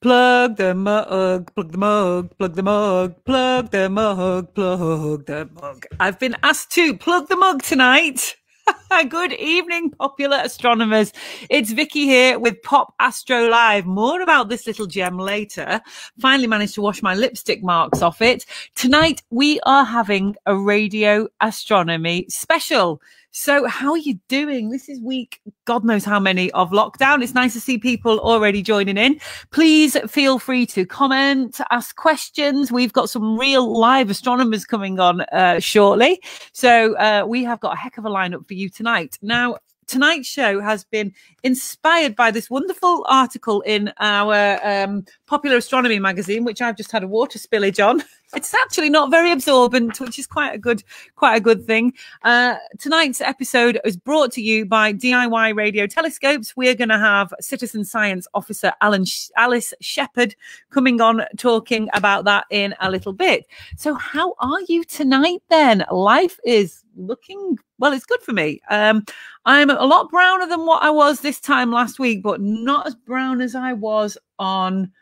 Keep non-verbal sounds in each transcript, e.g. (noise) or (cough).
Plug the mug, plug the mug, plug the mug, plug the mug, plug the mug. I've been asked to plug the mug tonight. (laughs) Good evening, popular astronomers. It's Vicky here with Popastro Live. More about this little gem later. Finally managed to wash my lipstick marks off it. Tonight we are having a radio astronomy special. So, how are you doing? This is week, God knows how many of lockdown. It's nice to see people already joining in. Please feel free to comment, ask questions. We've got some real live astronomers coming on uh, shortly. So, uh, we have got a heck of a lineup for you tonight. Now, tonight's show has been inspired by this wonderful article in our um, popular astronomy magazine, which I've just had a water spillage on. (laughs) It's actually not very absorbent, which is quite a good, quite a good thing. Uh, tonight's episode is brought to you by DIY Radio Telescopes. We're going to have Citizen Science Officer Alan Alice Sheppard coming on talking about that in a little bit. So, how are you tonight? Then life is looking well. It's good for me. Um, I'm a lot browner than what I was this time last week, but not as brown as I was on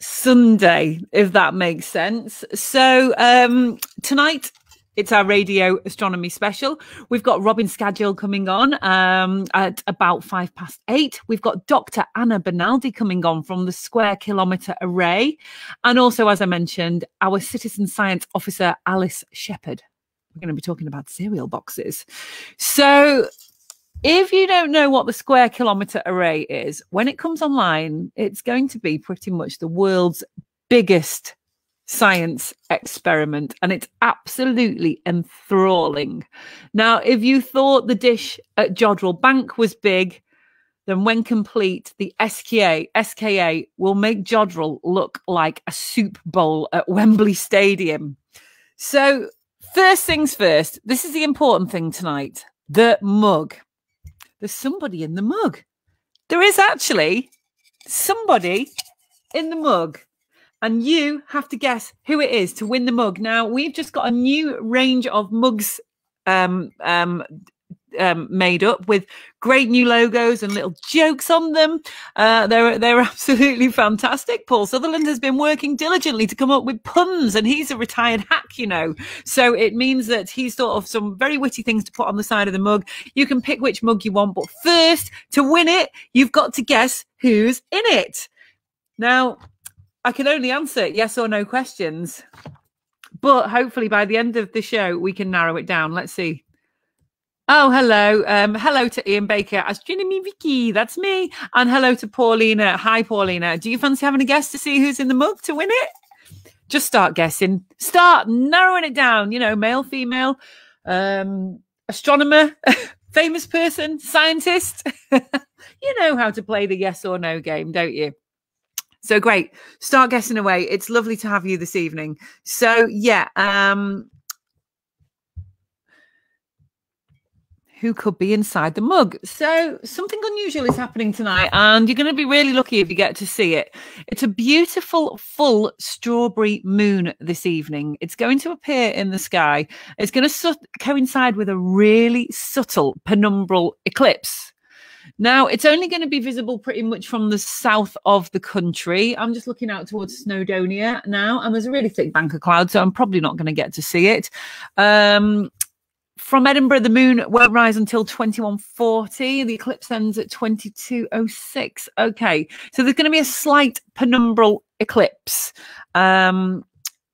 Sunday, if that makes sense. So um, tonight it's our radio astronomy special. We've got Robin Scagell coming on um, at about five past eight. We've got Dr. Anna Bonaldi coming on from the Square Kilometre Array. And also, as I mentioned, our citizen science officer, Alice Sheppard. We're going to be talking about cereal boxes. So if you don't know what the square kilometre array is, when it comes online, it's going to be pretty much the world's biggest science experiment and it's absolutely enthralling. Now, if you thought the dish at Jodrell Bank was big, then when complete, the SKA, SKA will make Jodrell look like a soup bowl at Wembley Stadium. So, first things first, this is the important thing tonight the mug there's somebody in the mug. There is actually somebody in the mug. And you have to guess who it is to win the mug. Now, we've just got a new range of mugs um, um, um, made up with great new logos and little jokes on them. Uh, they're they're (laughs) absolutely fantastic. Paul Sutherland has been working diligently to come up with puns, and he's a retired hack, you know. So it means that he's thought of some very witty things to put on the side of the mug. You can pick which mug you want, but first, to win it, you've got to guess who's in it. Now, I can only answer yes or no questions. But hopefully by the end of the show, we can narrow it down. Let's see. Oh, hello. Um, hello to Ian Baker. as Astronomy Vicky, that's me. And hello to Paulina. Hi, Paulina. Do you fancy having a guess to see who's in the mug to win it? Just start guessing. Start narrowing it down. You know, male, female, um, astronomer, (laughs) famous person, scientist. (laughs) you know how to play the yes or no game, don't you? So great. Start guessing away. It's lovely to have you this evening. So yeah, um, who could be inside the mug. So, something unusual is happening tonight, and you're going to be really lucky if you get to see it. It's a beautiful, full strawberry moon this evening. It's going to appear in the sky. It's going to su- coincide with a really subtle penumbral eclipse. Now, it's only going to be visible pretty much from the south of the country. I'm just looking out towards Snowdonia now, and there's a really thick bank of clouds, so I'm probably not going to get to see it. Um, from Edinburgh, the moon won't rise until 2140. The eclipse ends at 2206. Okay, so there's going to be a slight penumbral eclipse. Um,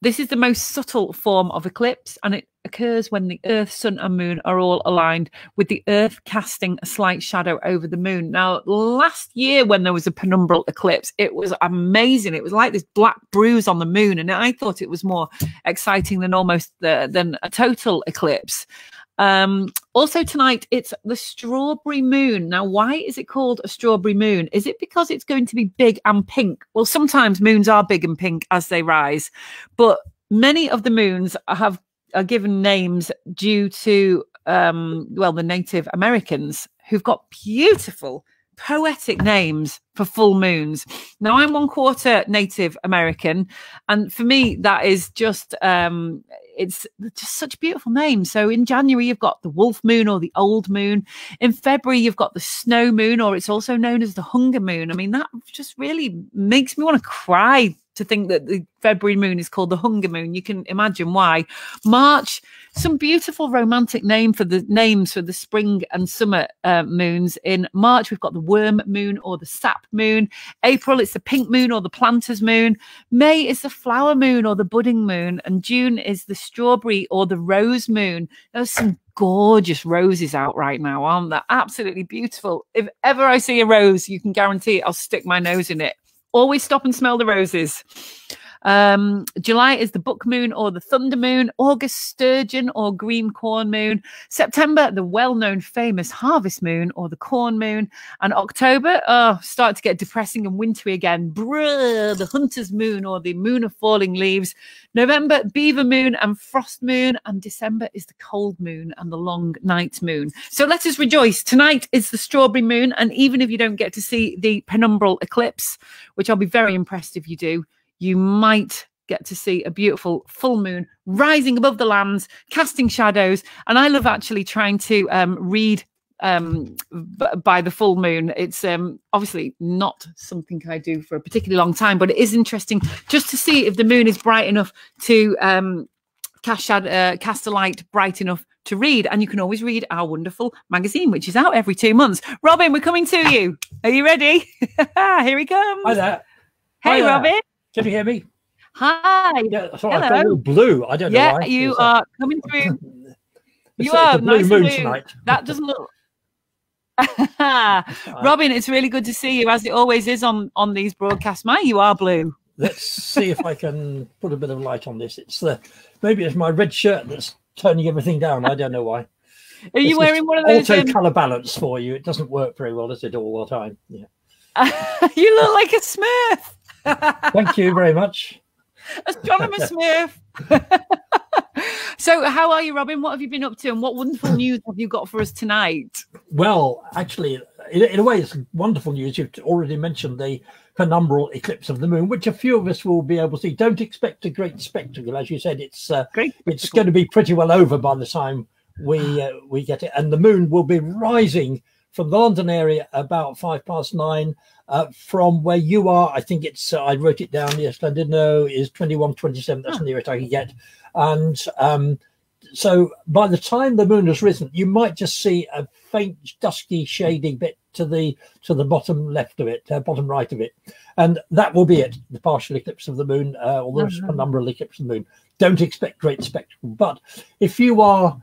this is the most subtle form of eclipse, and it occurs when the Earth, Sun, and Moon are all aligned, with the Earth casting a slight shadow over the Moon. Now, last year when there was a penumbral eclipse, it was amazing. It was like this black bruise on the Moon, and I thought it was more exciting than almost the, than a total eclipse. Um, also tonight, it's the strawberry moon. Now, why is it called a strawberry moon? Is it because it's going to be big and pink? Well, sometimes moons are big and pink as they rise, but many of the moons have are given names due to um, well, the Native Americans who've got beautiful poetic names for full moons. Now, I'm one quarter Native American, and for me, that is just um, it's just such beautiful name. So in January, you've got the wolf moon or the old moon. In February, you've got the snow moon, or it's also known as the hunger moon. I mean, that just really makes me want to cry to think that the February moon is called the hunger moon. You can imagine why. March, some beautiful romantic name for the names for the spring and summer uh, moons. In March, we've got the worm moon or the sap moon. April, it's the pink moon or the planter's moon. May is the flower moon or the budding moon. And June is the strawberry or the rose moon. There's some gorgeous roses out right now, aren't they? Absolutely beautiful. If ever I see a rose, you can guarantee I'll stick my nose in it. Always stop and smell the roses. Um, July is the book moon or the thunder moon. August, sturgeon or green corn moon. September, the well known famous harvest moon or the corn moon. And October, oh, start to get depressing and wintry again. Bruh, the hunter's moon or the moon of falling leaves. November, beaver moon and frost moon. And December is the cold moon and the long night moon. So let us rejoice. Tonight is the strawberry moon. And even if you don't get to see the penumbral eclipse, which I'll be very impressed if you do, you might get to see a beautiful full moon rising above the lands, casting shadows. And I love actually trying to um, read um by the full moon. It's um obviously not something i do for a particularly long time but it is interesting just to see if the moon is bright enough to um cast uh, cast a light bright enough to read. And you can always read our wonderful magazine which is out every two months. Robin we're coming to you. Are you ready? (laughs) Here he comes. Hi there. Hey hi robin can you hear me? Hi. Yeah, sorry, I felt blue. I don't yeah, know why. (laughs) you it's are a... coming through. you are blue nice moon blue. tonight. That doesn't look. (laughs) (laughs) Robin, it's really good to see you, as it always is on on these broadcasts. My, you are blue. Let's see if I can put a bit of light on this. It's the maybe it's my red shirt that's turning everything down. I don't know why. Are you wearing one of those auto um... color balance for you? It doesn't work very well, does it? All the time. Yeah. you look like a Smurf. Thank you very much. Astronomer Smith. (laughs) so, how are you, Robin? What have you been up to, and what wonderful news have you got for us tonight? Well, actually, in, in, a way, it's wonderful news. You've already mentioned the penumbral eclipse of the moon, which a few of us will be able to see. Don't expect a great spectacle, as you said. It's uh, great. It's going to be pretty well over by the time we uh, we get it, and the moon will be rising from the London area about five past nine. Uh, from where you are, I think it's, uh, I wrote it down, yes, I didn't know, is 21, 27. That's oh. the nearest I can get. And um, so by the time the moon has risen, you might just see a faint, dusky, shading bit to the to the bottom left of it, uh, bottom right of it, and that will be it. The partial eclipse of the moon, uh, or there's mm-hmm. a number of eclipses of the moon. Don't expect great spectacle, but if you are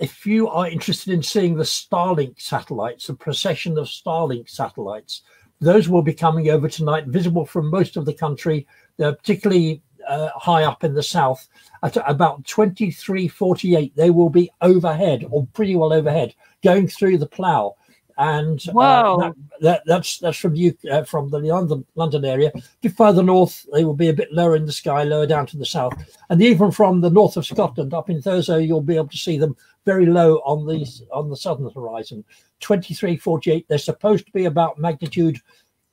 if you are interested in seeing the Starlink satellites, a procession of Starlink satellites, those will be coming over tonight, visible from most of the country, They're particularly uh, high up in the south. At about 2348, they will be overhead or pretty well overhead, going through the plough. And uh, that, that, that's that's from you uh, from the London London area. A bit further north, they will be a bit lower in the sky, lower down to the south, and even from the north of Scotland up in Thurso, you'll be able to see them very low on the on the southern horizon. 2348. They're supposed to be about magnitude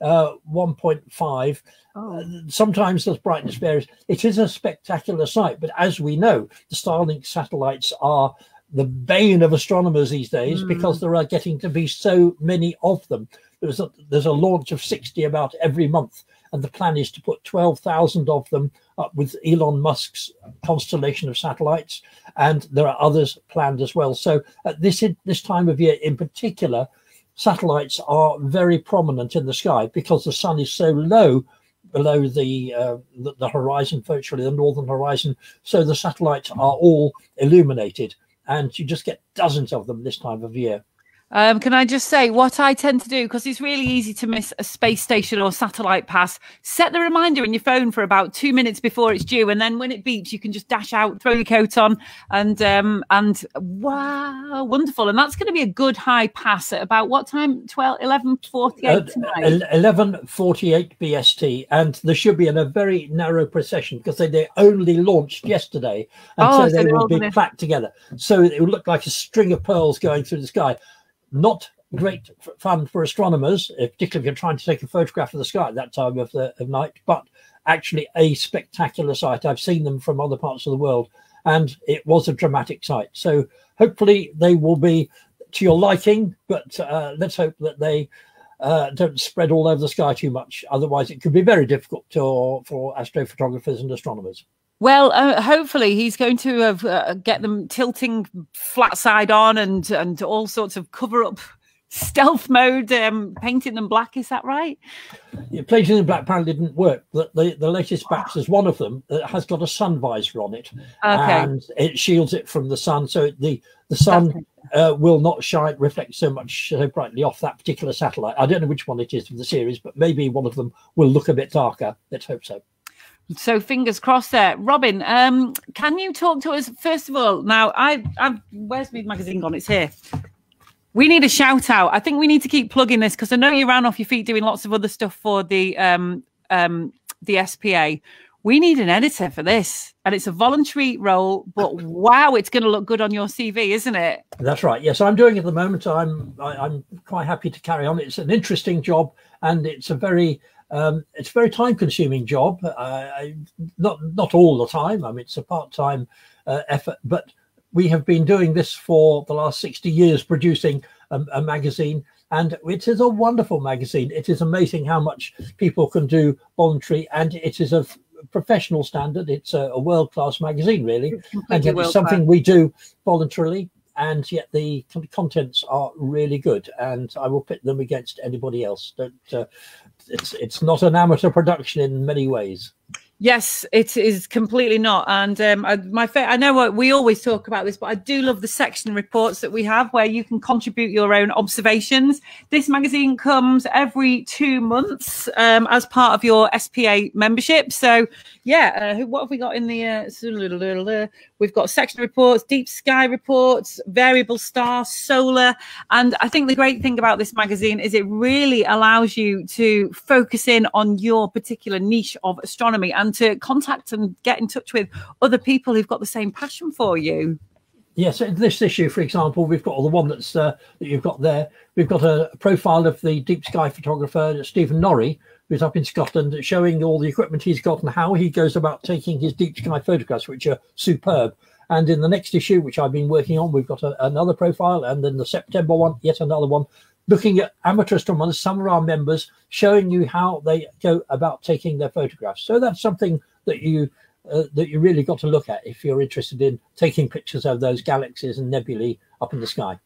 uh, 1.5. Oh. Uh, sometimes the brightness varies. It is a spectacular sight, but as we know, the Starlink satellites are the bane of astronomers these days mm. because there are getting to be so many of them. There's a, there's a launch of 60 about every month, and the plan is to put 12,000 of them up with Elon Musk's constellation of satellites, and there are others planned as well. So at this this time of year, in particular, satellites are very prominent in the sky because the sun is so low below the, uh, the, the horizon, virtually the northern horizon. So the satellites are all illuminated, and you just get dozens of them this time of year. Um, can I just say what I tend to do because it's really easy to miss a space station or satellite pass? Set the reminder in your phone for about two minutes before it's due, and then when it beeps, you can just dash out, throw your coat on, and um, and wow, wonderful! And that's going to be a good high pass at about what time? 12, 11, 48 uh, tonight. 11, 48 BST, and there should be in a very narrow procession because they, they only launched yesterday, and oh, so, so they will be clapped together. So it will look like a string of pearls going through the sky not great fun for astronomers, particularly if you're trying to take a photograph of the sky at that time of the of night, but actually a spectacular sight. I've seen them from other parts of the world, and it was a dramatic sight. So hopefully they will be to your liking, but uh, let's hope that they uh, don't spread all over the sky too much. Otherwise, it could be very difficult to, for astrophotographers and astronomers. Well, uh, hopefully he's going to uh, get them tilting flat side on and and all sorts of cover up (laughs) stealth mode, um, painting them black. Is that right? Yeah, painting them black apparently didn't work. The, the, the latest batch is one of them that has got a sun visor on it, Okay. and it shields it from the sun, so the the sun uh, will not shine reflect so much so brightly off that particular satellite. I don't know which one it is from the series, but maybe one of them will look a bit darker. Let's hope so. So fingers crossed there. Robin, um, can you talk to us first of all? Now, I, I've where's my magazine gone? It's here. We need a shout out. I think we need to keep plugging this because I know you ran off your feet doing lots of other stuff for the um, um, the SPA. We need an editor for this, and it's a voluntary role. But wow, it's going to look good on your CV, isn't it? That's right. Yes, I'm doing it at the moment. I'm I, I'm quite happy to carry on. It's an interesting job, and it's a very um, it's a very time consuming job. Uh, I, not not all the time. I mean, it's a part time uh, effort, but we have been doing this for the last 60 years, producing a, a magazine. And it is a wonderful magazine. It is amazing how much people can do voluntary, and it is a professional standard. It's a, a world class magazine, really and Completely yet world it's something we do voluntarily and yet the contents are really good and i will pit them against anybody else. Don't uh, it's it's not an amateur production in many ways Yes, it is completely not. And um, I, my fa- I know what we always talk about this, but I do love the section reports that we have where you can contribute your own observations. This magazine comes every two months um, as part of your SPA membership. So, yeah, uh, what have we got in the? Uh, we've got section reports, deep sky reports, variable star, solar, and I think the great thing about this magazine is it really allows you to focus in on your particular niche of astronomy and to contact and get in touch with other people who've got the same passion for you. Yes, in this issue, for example, we've got the one that's uh, that you've got there. We've got a profile of the deep sky photographer Stephen Norrie, who's up in Scotland, showing all the equipment he's got and how he goes about taking his deep sky photographs, which are superb. And in the next issue, which I've been working on, we've got a, another profile, and then the September one, yet another one, looking at amateur astronomers, some of our members, showing you how they go about taking their photographs. So that's something that you uh, that you really got to look at if you're interested in taking pictures of those galaxies and nebulae up in the sky.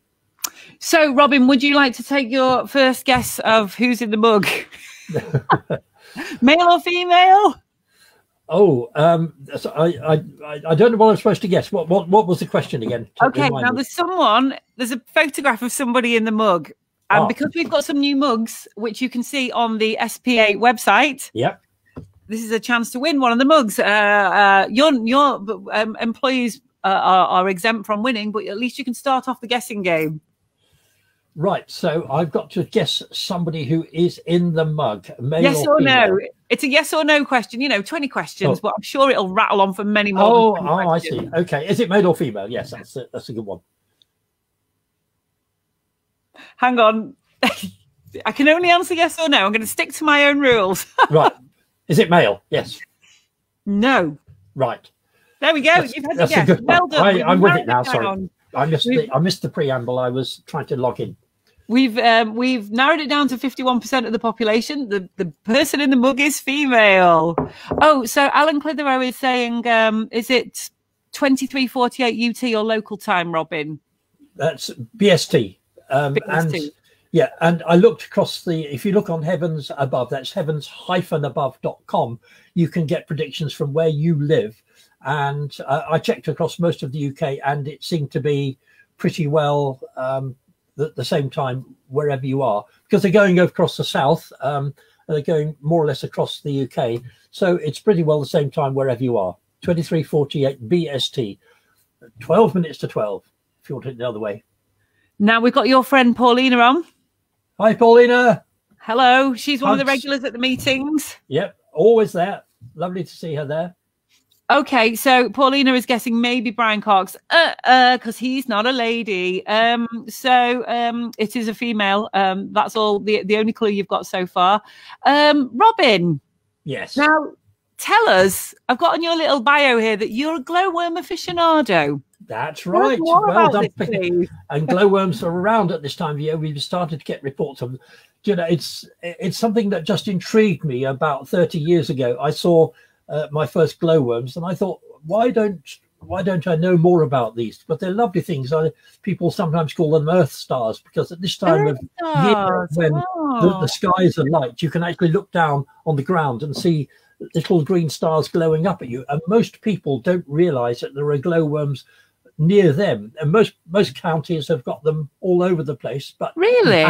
So, Robin, would you like to take your first guess of who's in the mug? (laughs) Male or female? Oh, um, I, I- I don't know what I'm supposed to guess. What, what, what was the question again? Okay, now me. there's someone, there's a photograph of somebody in the mug. And Oh. because we've got some new mugs, which you can see on the SPA website, Yep. this is a chance to win one of the mugs. Uh, uh, your your um, employees uh, are, are exempt from winning, but at least you can start off the guessing game. Right. So I've got to guess somebody who is in the mug. Yes or female. no? It's a yes or no question. You know, 20 questions, Oh. but I'm sure it'll rattle on for many more. Oh, oh, I see. Okay. Is it male or female? Yes, that's a, that's a good one. Hang on. (laughs) I can only answer yes or no. I'm going to stick to my own rules. (laughs) Right. Is it male? Yes. no. Right. There we go. That's- You've had that's a good Well done. I, I'm with it now, sorry. I missed We've- the I missed the preamble. I was trying to log in. We've um, we've narrowed it down to 51% of the population. The the person in the mug is female. Oh, so Alan Clitheroe is saying, um, is it 2348 UT or local time, Robin? That's BST. Um, and BST. yeah, and I looked across the. If you look on Heavens Above, that's heavens hyphen above.com You can get predictions from where you live, and uh, I checked across most of the UK, and it seemed to be pretty well um, the, the same time wherever you are, because they're going across the south. Um, and they're going more or less across the UK, so it's pretty well the same time wherever you are. Twenty-three forty-eight BST, twelve minutes to twelve. If you want it the other way. Now we've got your friend Paulina on. Hi, Paulina. Hello. She's one of the regulars at the meetings. Yep, always there. Lovely to see her there. Okay, so Paulina is guessing maybe Brian Cox, uh, uh, because he's not a lady. Um, so um, it is a female. Um, that's all the the only clue you've got so far. Um, Robin, Yes. now tell us. I've got on your little bio here that you're a glowworm aficionado. That's right. Well done. (laughs) and glowworms are around at this time of year. We've started to get reports of. Them. You know, it's it's something that just intrigued me about 30 years ago. I saw uh, my first glowworms, and I thought, why don't why don't I know more about these? But they're lovely things. I, people sometimes call them Earth stars because at this time Earth of year, when oh. the, the, skies are light, you can actually look down on the ground and see little green stars glowing up at you. And most people don't realize that there are glowworms near them. And most most counties have got them all over the place. But really,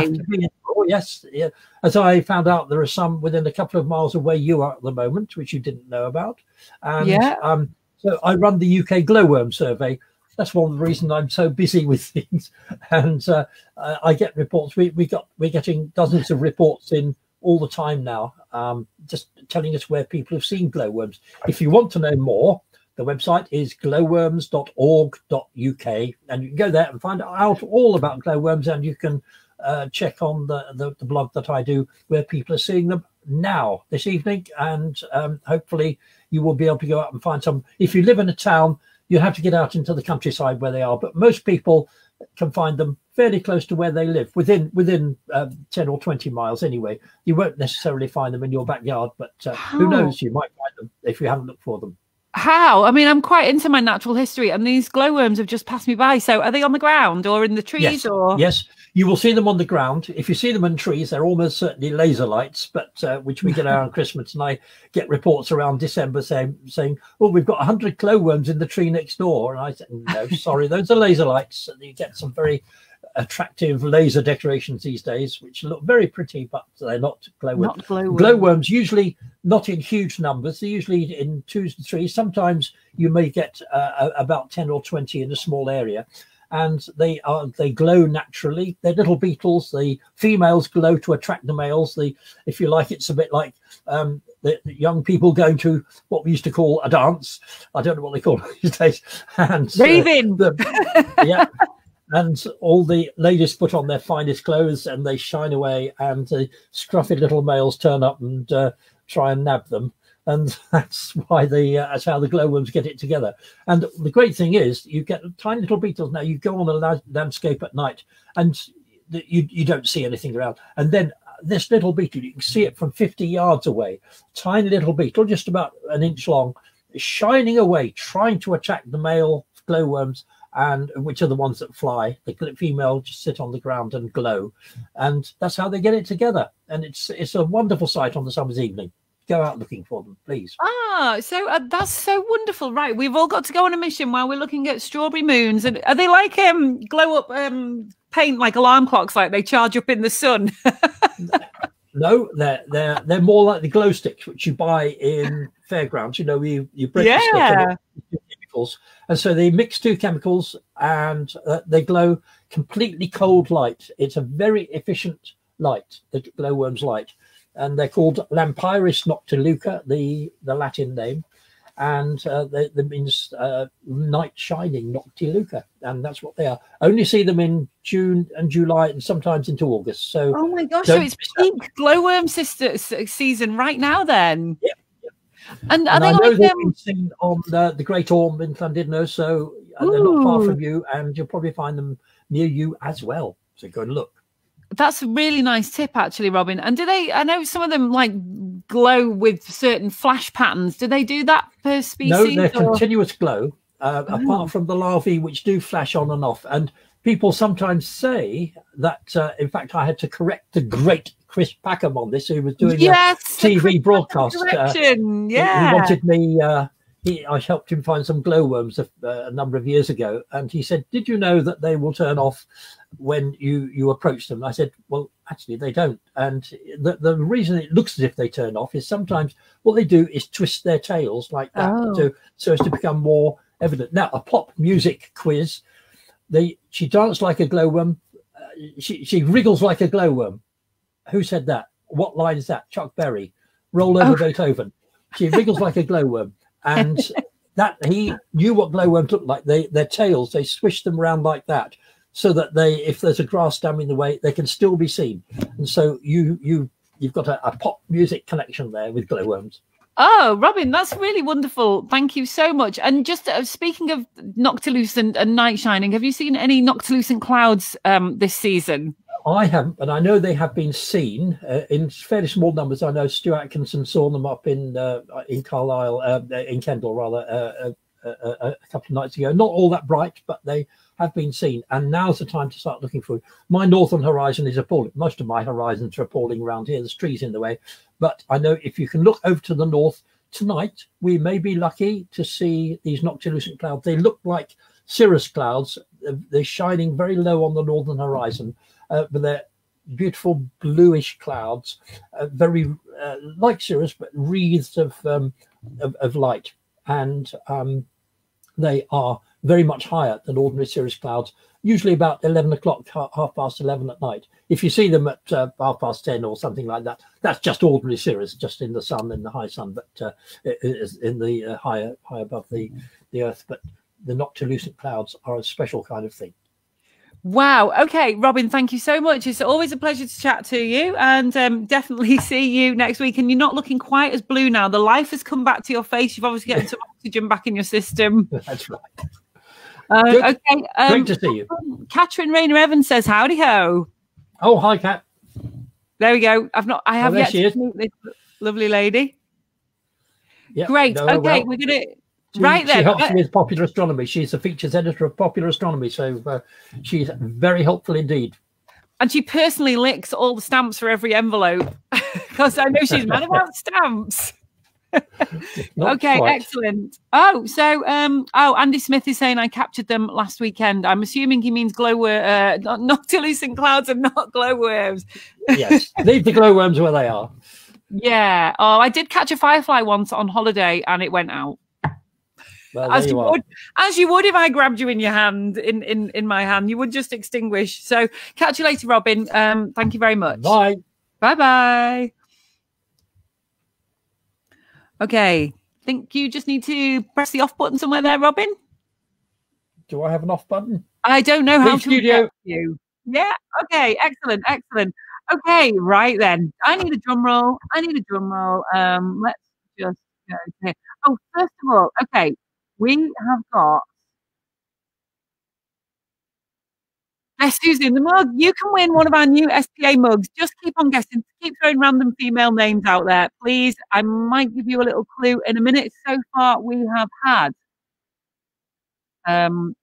oh yes, yeah. As I found out, there are some within a couple of miles of where you are at the moment, which you didn't know about. And yeah. um, so I run the UK glowworm survey. That's one of the reasons I'm so busy (laughs) with things, and uh, I get reports. We we got we're getting dozens of reports in all the time now, um, just telling us where people have seen glowworms. If you want to know more, the website is glowworms.org.uk, and you can go there and find out all about glowworms, and you can uh, check on the, the, the, blog that I do where people are seeing them now this evening, and um, hopefully you will be able to go out and find some. If you live in a town, you have to get out into the countryside where they are, but most people can find them fairly close to where they live, within within um, ten or twenty miles. Anyway, you won't necessarily find them in your backyard, but uh, who knows? You might find them if you haven't looked for them. How? I mean, I'm quite into my natural history, and these glowworms have just passed me by. So, are they on the ground or in the trees? Yes. Or yes, you will see them on the ground. If you see them in trees, they're almost certainly laser lights, but uh, which we get around (laughs) Christmas, and I get reports around December saying, "saying, oh, we've got hundred glowworms in the tree next door," and I said, "No, sorry, those are laser lights." And you get some very attractive laser decorations these days, which look very pretty, but they're not glowworms. Not glowworms. glowworms usually not in huge numbers. They're usually in twos and threes. Sometimes you may get uh, about ten or twenty in a small area, and they are they glow naturally. They're little beetles. The females glow to attract the males. The if you like, it's a bit like um, the, the, young people going to what we used to call a dance. I don't know what they call it (laughs) these days. And. Uh, the, yeah (laughs) and all the ladies put on their finest clothes and they shine away and the scruffy little males turn up and uh, try and nab them. And (laughs) that's why the uh, that's how the glowworms get it together. And the great thing is you get tiny little beetles. Now you go on a landscape at night and you, you don't see anything around. And then this little beetle you can see it from 50 yards away. Tiny little beetle just about an inch long shining away trying to attack the male glowworms and which are the ones that fly. The female just sit on the ground and glow, and that's how they get it together. And it's it's a wonderful sight on the summer's evening. Go out looking for them, please. Ah, so uh, that's so wonderful, right? We've all got to go on a mission while we're looking at strawberry moons. And are they like um glow up um paint like alarm clocks, like they charge up in the sun? (laughs) no, they're they're they're more like the glow sticks which you buy in fairgrounds. You know, you you break yeah. the stick chemicals, and so they mix two chemicals and uh, they glow completely cold light. It's a very efficient light, the glowworm's light, and they're called Lampyris noctiluca, the the Latin name, and uh, that means uh, night shining noctiluca, and that's what they are. Only see them in June and July, and sometimes into August. So, oh my gosh, so it's peak glowworm sister season right now, then. Yeah, and, and I know like, they've um... been seen on the, the Great Orme in Llandudno, so uh, they're not far from you, and you'll probably find them near you as well. So go and look. That's a really nice tip, actually, Robin. And do they? I know some of them like glow with certain flash patterns. Do they do that per species? No, they're or... continuous glow. Uh, oh. Apart from the larvae, which do flash on and off, and people sometimes say that. Uh, in fact, I had to correct the great Chris Packham on this, who was doing yes, a TV broadcast. Uh, yeah, he, wanted me. Uh, he, I helped him find some glowworms a, uh, a, number of years ago, and he said, "Did you know that they will turn off when you you approach them?" I said, "Well, actually, they don't." And the the reason it looks as if they turn off is sometimes what they do is twist their tails like that oh. to so as to become more evident. Now, a pop music quiz. They she danced like a glowworm. Uh, she she wriggles like a glowworm who said that? What line is that? Chuck Berry. Roll over oh. Beethoven. She wriggles like a glowworm. And (laughs) that he knew what glowworms looked like. They their tails, they swish them around like that so that they if there's a grass stem in the way, they can still be seen. And so you you you've got a, a pop music connection there with glowworms. Oh, Robin, that's really wonderful. Thank you so much. And just uh, speaking of noctilucent and night shining, have you seen any noctilucent clouds um, this season? I haven't, but I know they have been seen uh, in fairly small numbers. I know Stu Atkinson saw them up in uh, in Carlisle, uh, in Kendal rather, uh, uh, uh, a couple of nights ago. Not all that bright, but they have been seen. And now's the time to start looking for. it. My northern horizon is appalling. Most of my horizons are appalling around here. There's trees in the way, but I know if you can look over to the north tonight, we may be lucky to see these noctilucent clouds. They look like cirrus clouds. They're shining very low on the northern horizon uh, but they're beautiful bluish clouds, uh, very uh, like cirrus, but wreaths of, um, of, of, light. And um, they are very much higher than ordinary cirrus clouds, usually about 11 o'clock, half past 11 at night. If you see them at uh, half past 10 or something like that, that's just ordinary cirrus, just in the sun, in the high sun, but uh, in the uh, higher, high above the, the earth. But the noctilucent clouds are a special kind of thing. Wow. Okay, Robin, thank you so much. It's always a pleasure to chat to you and um, definitely (laughs) see you next week. And you're not looking quite as blue now. The life has come back to your face. You've obviously got (laughs) some oxygen back in your system. That's right. Uh, okay. Um, Great to see you. Catherine Rayner Evans says, Howdy ho. Oh, hi, Cat. There we go. I've not, I have oh, yet to meet this lovely lady. Yep. Great. No, okay, well. we're going to she, right then. She helps me with popular astronomy. She's the features editor of Popular Astronomy, so uh, she's very helpful indeed. And she personally licks all the stamps for every envelope (laughs) because I know she's mad about stamps. (laughs) okay, quite. excellent. Oh, so um, oh, Andy Smith is saying I captured them last weekend. I'm assuming he means glowworm, uh, not, noctilucent clouds and not glowworms. yes, leave the glowworms where they are. (laughs) Yeah. Oh, I did catch a firefly once on holiday and it went out. Well, as you, you would, as you would if I grabbed you in your hand, in in in my hand, you would just extinguish. So, catch you later, Robin. Um, thank you very much. Bye. Bye. Bye. Okay, think you just need to press the off button somewhere there, Robin. Do I have an off button? I don't know how to studio. you. Yeah. Okay. Excellent. Excellent. Okay. Right then. I need a drum roll. I need a drum roll. Um. Let's just go here. Oh, first of all, okay we have got Guess who's in the mug? You can win one of our new SPA mugs. Just keep on guessing. Keep throwing random female names out there, please. I might give you a little clue in a minute. So far, we have had um,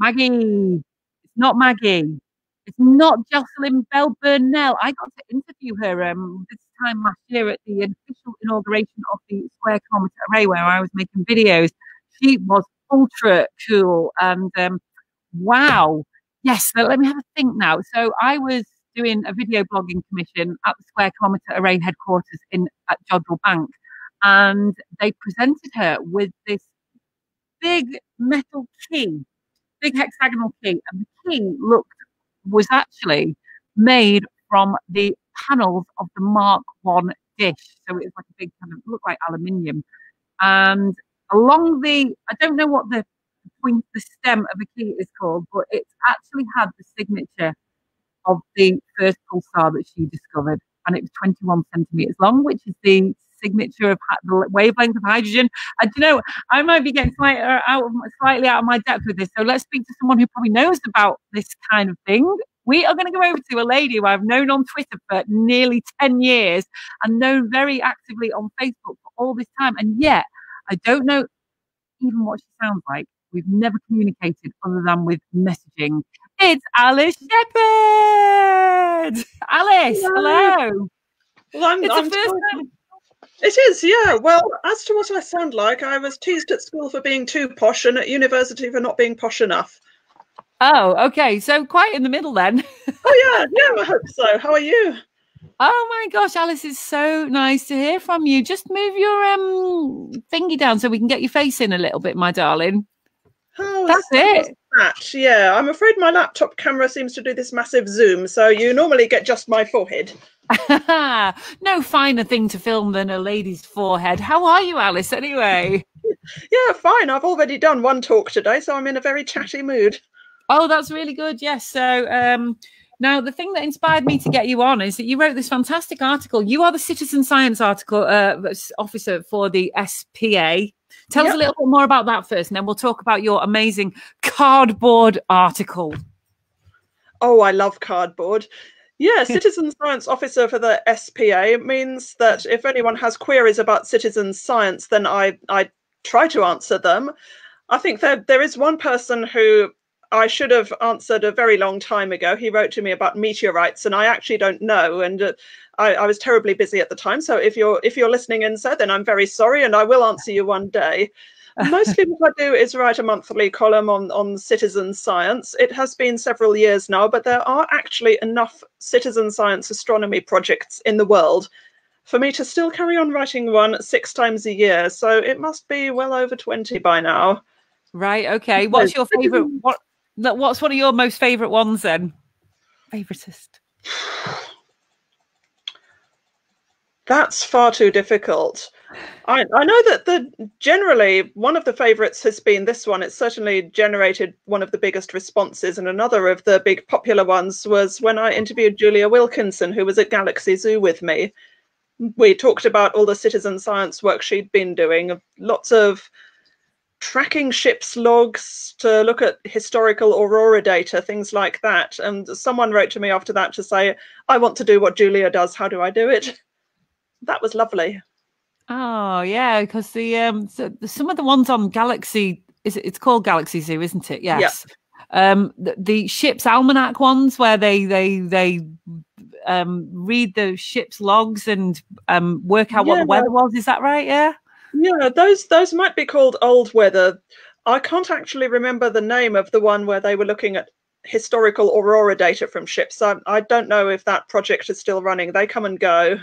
Maggie. It's not Maggie. It's not Jocelyn Bell Burnell. I got to interview her um, this time last year at the official inauguration of the Square Kilometre Array, where I was making videos. She was ultra cool and um, wow. Yes, so let me have a think now. So I was doing a video blogging commission at the Square Kilometre Array headquarters in at Jodrell Bank, and they presented her with this big metal key, big hexagonal key, and the key looked was actually made from the panels of the Mark One dish. So it was like a big kind of looked like aluminium. And along the, I don't know what the point, the stem of a key is called, but it's actually had the signature of the first pulsar that she discovered, and it was 21 centimeters long, which is the signature of the wavelength of hydrogen. And you know, I might be getting slightly uh, out of slightly out of my depth with this. So let's speak to someone who probably knows about this kind of thing. We are going to go over to a lady who I've known on Twitter for nearly 10 years and known very actively on Facebook for all this time. And yet, I don't know even what she sounds like. We've never communicated other than with messaging. It's Alice Sheppard. Alice, hello. hello. Well, I'm, it's I'm the first time. It is, yeah. Well, as to what I sound like, I was teased at school for being too posh and at university for not being posh enough. Oh, okay. So quite in the middle then. oh yeah, yeah, I hope so. How are you? Oh my gosh, Alice, it's so nice to hear from you. Just move your um thingy down so we can get your face in a little bit, my darling. Oh, That's it. Yeah, I'm afraid my laptop camera seems to do this massive zoom, so you normally get just my forehead. (laughs) no finer thing to film than a lady's forehead. How are you, Alice, anyway? (laughs) yeah, fine. I've already done one talk today, so I'm in a very chatty mood. Oh, that's really good. Yes. So, um, Now, the thing that inspired me to get you on is that you wrote this fantastic article. You are the citizen science article uh, officer for the SPA. Tell yep. us a little bit more about that first, and then we'll talk about your amazing cardboard article. Oh, I love cardboard. Yeah, (laughs) citizen science officer for the SPA means that if anyone has queries about citizen science, then I I try to answer them. I think that there is one person who I should have answered a very long time ago. He wrote to me about meteorites, and I actually don't know. And uh, I, I, was terribly busy at the time. So if you're if you're listening in, sir, then I'm very sorry, and I will answer you one day. (laughs) Mostly, what I do is write a monthly column on on citizen science. It has been several years now, but there are actually enough citizen science astronomy projects in the world for me to still carry on writing one six times a year. So it must be well over 20 by now. Right. Okay. What's your favorite? What What's one of your most favorite ones then? Favoritist. That's far too difficult. I, I know that the generally one of the favorites has been this one. It's certainly generated one of the biggest responses, and another of the big popular ones was when I interviewed Julia Wilkinson, who was at Galaxy Zoo with me we talked about all the citizen science work she'd been doing, lots of tracking ships logs to look at historical aurora data, things like that. And someone wrote to me after that to say, I want to do what Julia does. How do I do it? That was lovely. Oh yeah, because the um so some of the ones on Galaxy is it, it's called Galaxy Zoo, isn't it? Yes. Um the, the ship's almanac ones where they they they um, read the ship's logs and um, work out yeah. what the weather was. Is that right? Yeah. Yeah, those those might be called old weather. I can't actually remember the name of the one where they were looking at historical aurora data from ships. I, I don't know if that project is still running. They come and go.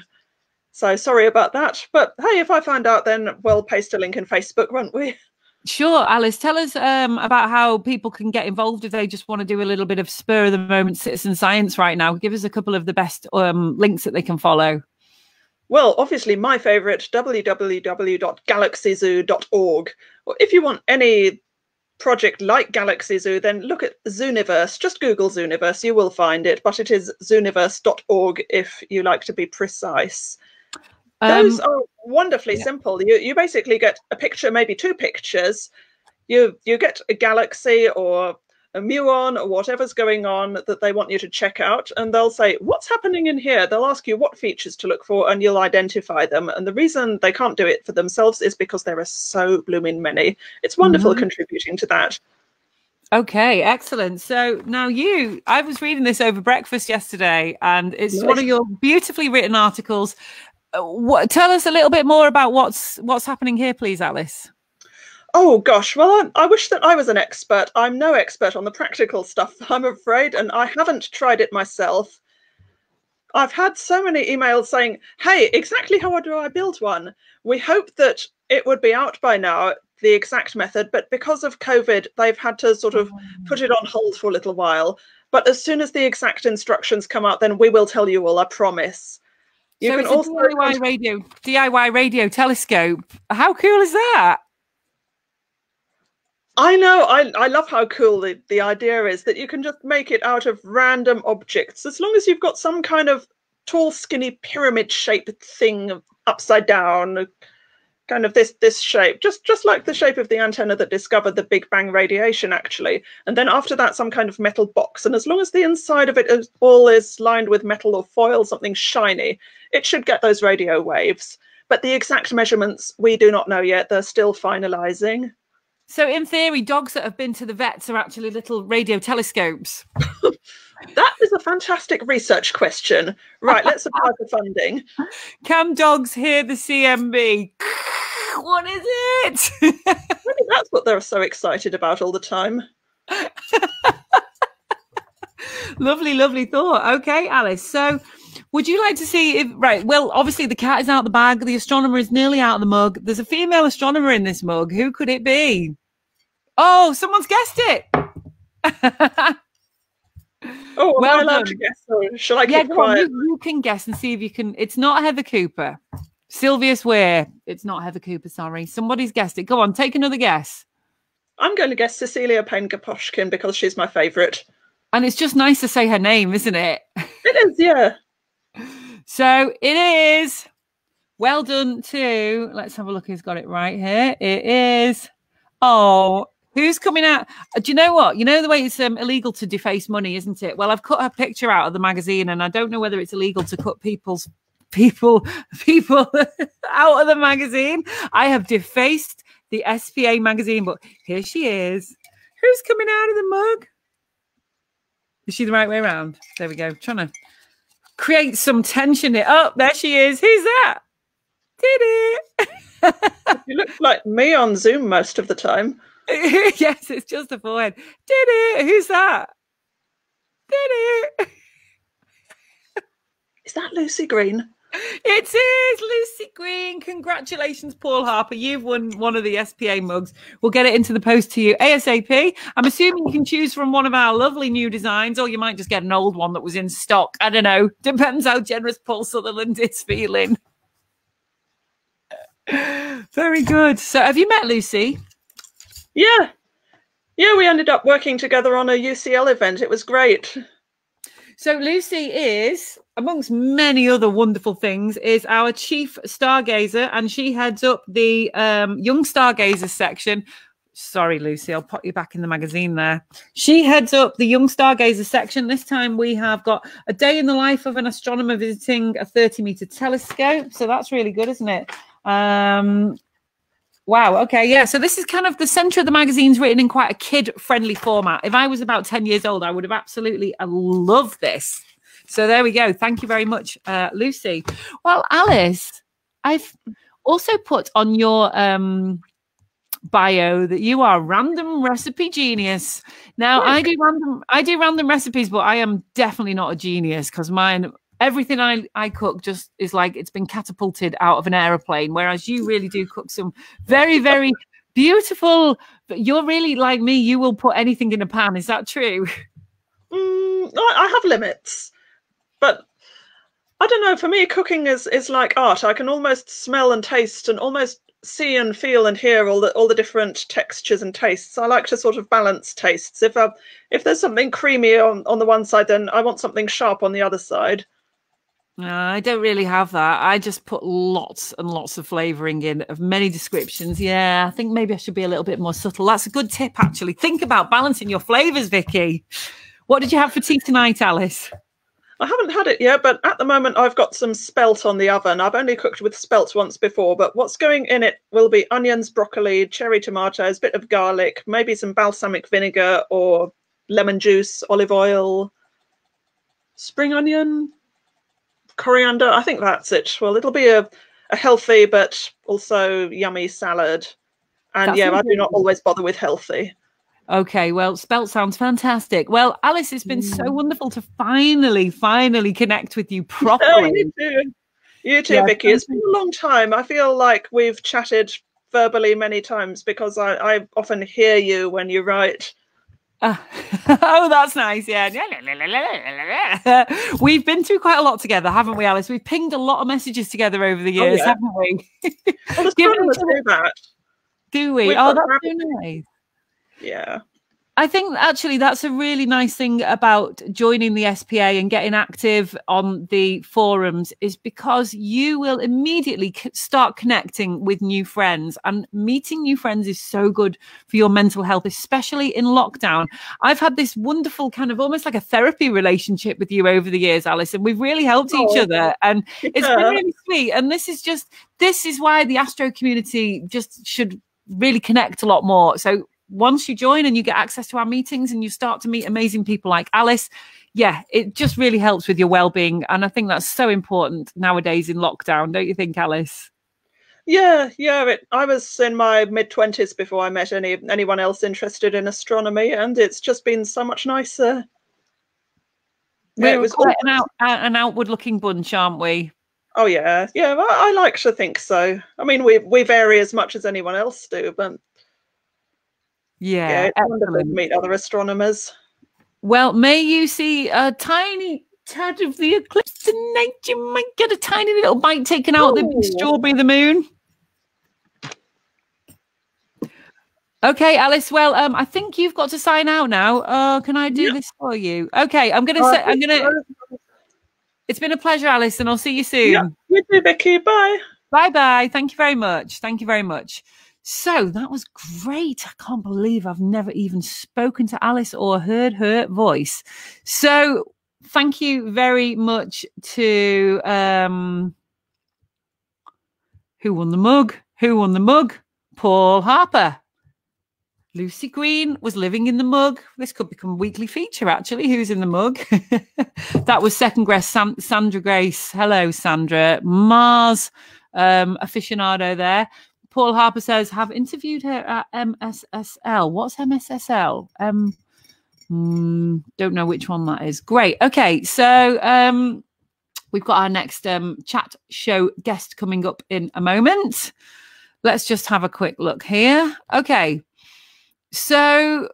So sorry about that. But hey, if I find out, then we'll paste a link in Facebook, won't we? (laughs) Sure, Alice. Tell us um, about how people can get involved if they just want to do a little bit of spur of the moment citizen science right now. Give us a couple of the best um, links that they can follow. Well, obviously, my favorite www.galaxyzoo.org. Or if you want any project like Galaxy Zoo, then look at Zooniverse. Just Google Zooniverse, you will find it, but it is zooniverse.org if you like to be precise. Those um, are wonderfully yeah. simple. You you basically get a picture, maybe two pictures. You you get a galaxy or a muon or whatever's going on that they want you to check out, and they'll say, "What's happening in here?" They'll ask you what features to look for, and you'll identify them. And the reason they can't do it for themselves is because there are so blooming many. It's wonderful mm-hmm. contributing to that. Okay, excellent. So now you, I was reading this over breakfast yesterday, and it's one of your beautifully written articles uh, what, tell us a little bit more about what's what's happening here, please, Alice. Oh gosh, well, I, I, wish that I was an expert. I'm no expert on the practical stuff, (laughs) I'm afraid, and I haven't tried it myself. I've had so many emails saying, "Hey, exactly how do I build one?" We hope that it would be out by now, the exact method, but because of COVID, they've had to sort of put it on hold for a little while. But as soon as the exact instructions come out, then we will tell you all. I promise. You so can also DIY radio, DIY radio telescope. How cool is that? I know. I, I love how cool the, the idea is that you can just make it out of random objects. As long as you've got some kind of tall, skinny pyramid shaped thing upside down, uh, kind of this this shape just just like the shape of the antenna that discovered the big bang radiation actually. And then after that some kind of metal box. And as long as the inside of it is all is lined with metal or foil something shiny it should get those radio waves. But the exact measurements we do not know yet. They're still finalizing so in theory dogs that have been to the vets are actually little radio telescopes (laughs) that is a fantastic research question right let's (laughs) apply for funding can dogs hear the cmb (laughs) what is it? That's what they're so excited about all the time. lovely, lovely thought. Okay, Alice. So, would you like to see if right? Well, obviously the cat is out of the bag. The astronomer is nearly out of the mug. There's a female astronomer in this mug. Who could it be? Oh, someone's guessed it. (laughs) oh, well done. to guess? Or shall I yeah, quiet? You, you can guess and see if you can. It's not Heather Couper. Sylvia's Weir. It's not Heather Couper, sorry. Somebody's guessed it. Go on, take another guess. I'm going to guess Cecilia Payne Gaposchkin because she's my favourite. And it's just nice to say her name, isn't it? It is, yeah. So it is. Well done to. Let's have a look who's got it right here. It is. Oh, who's coming out? Do you know what? You know the way it's um, illegal to deface money, isn't it? Well, I've cut her picture out of the magazine, and I don't know whether it's illegal to cut people's people (laughs) people (laughs) out of the magazine. I have defaced the SPA magazine, but here she is. Who's coming out of the mug? Is she the right way around? There we go. Trying to create some tension. It up. there she is. Who's that? Did it? (laughs) You look like me on Zoom most of the time. (laughs) yes, it's just a forehead. Did it? Who's that? Did it? Is that Lucy Green? It is Lucy Green. Congratulations, Paul Harper. You've won one of the SPA mugs. We'll get it into the post to you ASAP. I'm assuming you can choose from one of our lovely new designs, or you might just get an old one that was in stock. I don't know. Depends how generous Paul Sutherland is feeling. Very good. So, have you met Lucy? Yeah. Yeah, we ended up working together on a UCL event. It was great. So Lucy is, amongst many other wonderful things, is our chief stargazer, and she heads up the um, young stargazers section. Sorry, Lucy, I'll put you back in the magazine there. She heads up the young stargazer section. This time we have got a day in the life of an astronomer visiting a 30 meter telescope. So that's really good, isn't it? Um, Wow. Okay. Yeah. So this is kind of the center of the magazine's written in quite a kid-friendly format. If I was about ten years old, I would have absolutely loved this. So there we go. Thank you very much, uh, Lucy. Well, Alice, I've also put on your um, bio that you are random recipe genius. Now I do random I do random recipes, but I am definitely not a genius because mine everything I, I cook just is like it's been catapulted out of an aeroplane. Whereas you really do cook some very, very (laughs) beautiful. But you're really like me. You will put anything in a pan. Is that true? Mm, I, I have limits, but I don't know. For me, cooking is is like art. I can almost smell and taste and almost see and feel and hear all the all the different textures and tastes. I like to sort of balance tastes. If I, if there's something creamy on on the one side, then I want something sharp on the other side. I don't really have that. I just put lots and lots of flavouring in of many descriptions. Yeah, I think maybe I should be a little bit more subtle. That's a good tip, actually. Think about balancing your flavours, Vicky. What did you have for tea tonight, Alice? I haven't had it yet, but at the moment I've got some spelt on the oven. I've only cooked with spelt once before, but what's going in it will be onions, broccoli, cherry tomatoes, bit of garlic, maybe some balsamic vinegar or lemon juice, olive oil, spring onion, coriander. I think that's it. Well, it'll be a, a healthy but also yummy salad. And That's yeah, I do not always bother with healthy. Okay, well, spelt sounds fantastic. Well, Alice, it's been so mm. wonderful to finally, finally connect with you (laughs) Oh, properly. you too. You too, Yeah, Vicky. It's been a long time. I feel like we've chatted verbally many times because I, I often hear you when you write. Ah, (laughs) oh, that's nice. Yeah. (laughs) We've been through quite a lot together, haven't we, Alice? We've pinged a lot of messages together over the Oh, years, yeah. haven't we? Well, (laughs) Give astronomers it- do that. Do we? We've Oh, that's so nice. Yeah. I think actually that's a really nice thing about joining the SPA and getting active on the forums is because you will immediately start connecting with new friends and meeting new friends is so good for your mental health, especially in lockdown. I've had this wonderful kind of almost like a therapy relationship with you over the years, Alice, and we've really helped each Oh. other. And it's been really sweet. And this is just, this is why the Astro community just should really connect a lot more. So once you join and you get access to our meetings and you start to meet amazing people like Alice, yeah, it just really helps with your well-being. And I think that's so important nowadays in lockdown, don't you think, Alice? Yeah, yeah. It, I was in my mid twenties before I met any anyone else interested in astronomy, and it's just been so much nicer. Yeah, We're it was quite an, out, uh, an outward-looking bunch, aren't we? Oh yeah, yeah. I, I like to think so. I mean, we we vary as much as anyone else do, but yeah, Yeah, it's wonderful to meet other astronomers. Well, may you see a tiny tad of the eclipse tonight. You might get a tiny little bite taken out of the big Ooh. strawberry the moon. Okay, Alice. Well, um, I think you've got to sign out now. Uh, can I do Yeah. this for you? Okay, I'm gonna Uh, say I'm gonna. It's been a pleasure, Alice, and I'll see you soon. Yeah. You too, Vicky. Bye. Bye bye. Thank you very much. Thank you very much. So that was great. I can't believe I've never even spoken to Alice or heard her voice. So thank you very much to um who won the mug? Who won the mug? Paul Harper. Lucy Green was living in the mug. This could become a weekly feature, actually. Who's in the mug? (laughs) that was second guest San- Sandra Grace. Hello, Sandra. Mars um, aficionado there. Paul Harper says, have interviewed her at MSSL. What's MSSL? Um, mm, don't know which one that is. Great. Okay. So um, we've got our next um, chat show guest coming up in a moment. Let's just have a quick look here. Okay. So,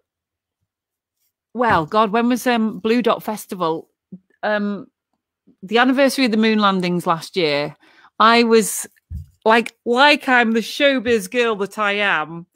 well, God, when was um Blue Dot Festival? Um, the anniversary of the moon landings last year. I was like, like I'm the showbiz girl that I am.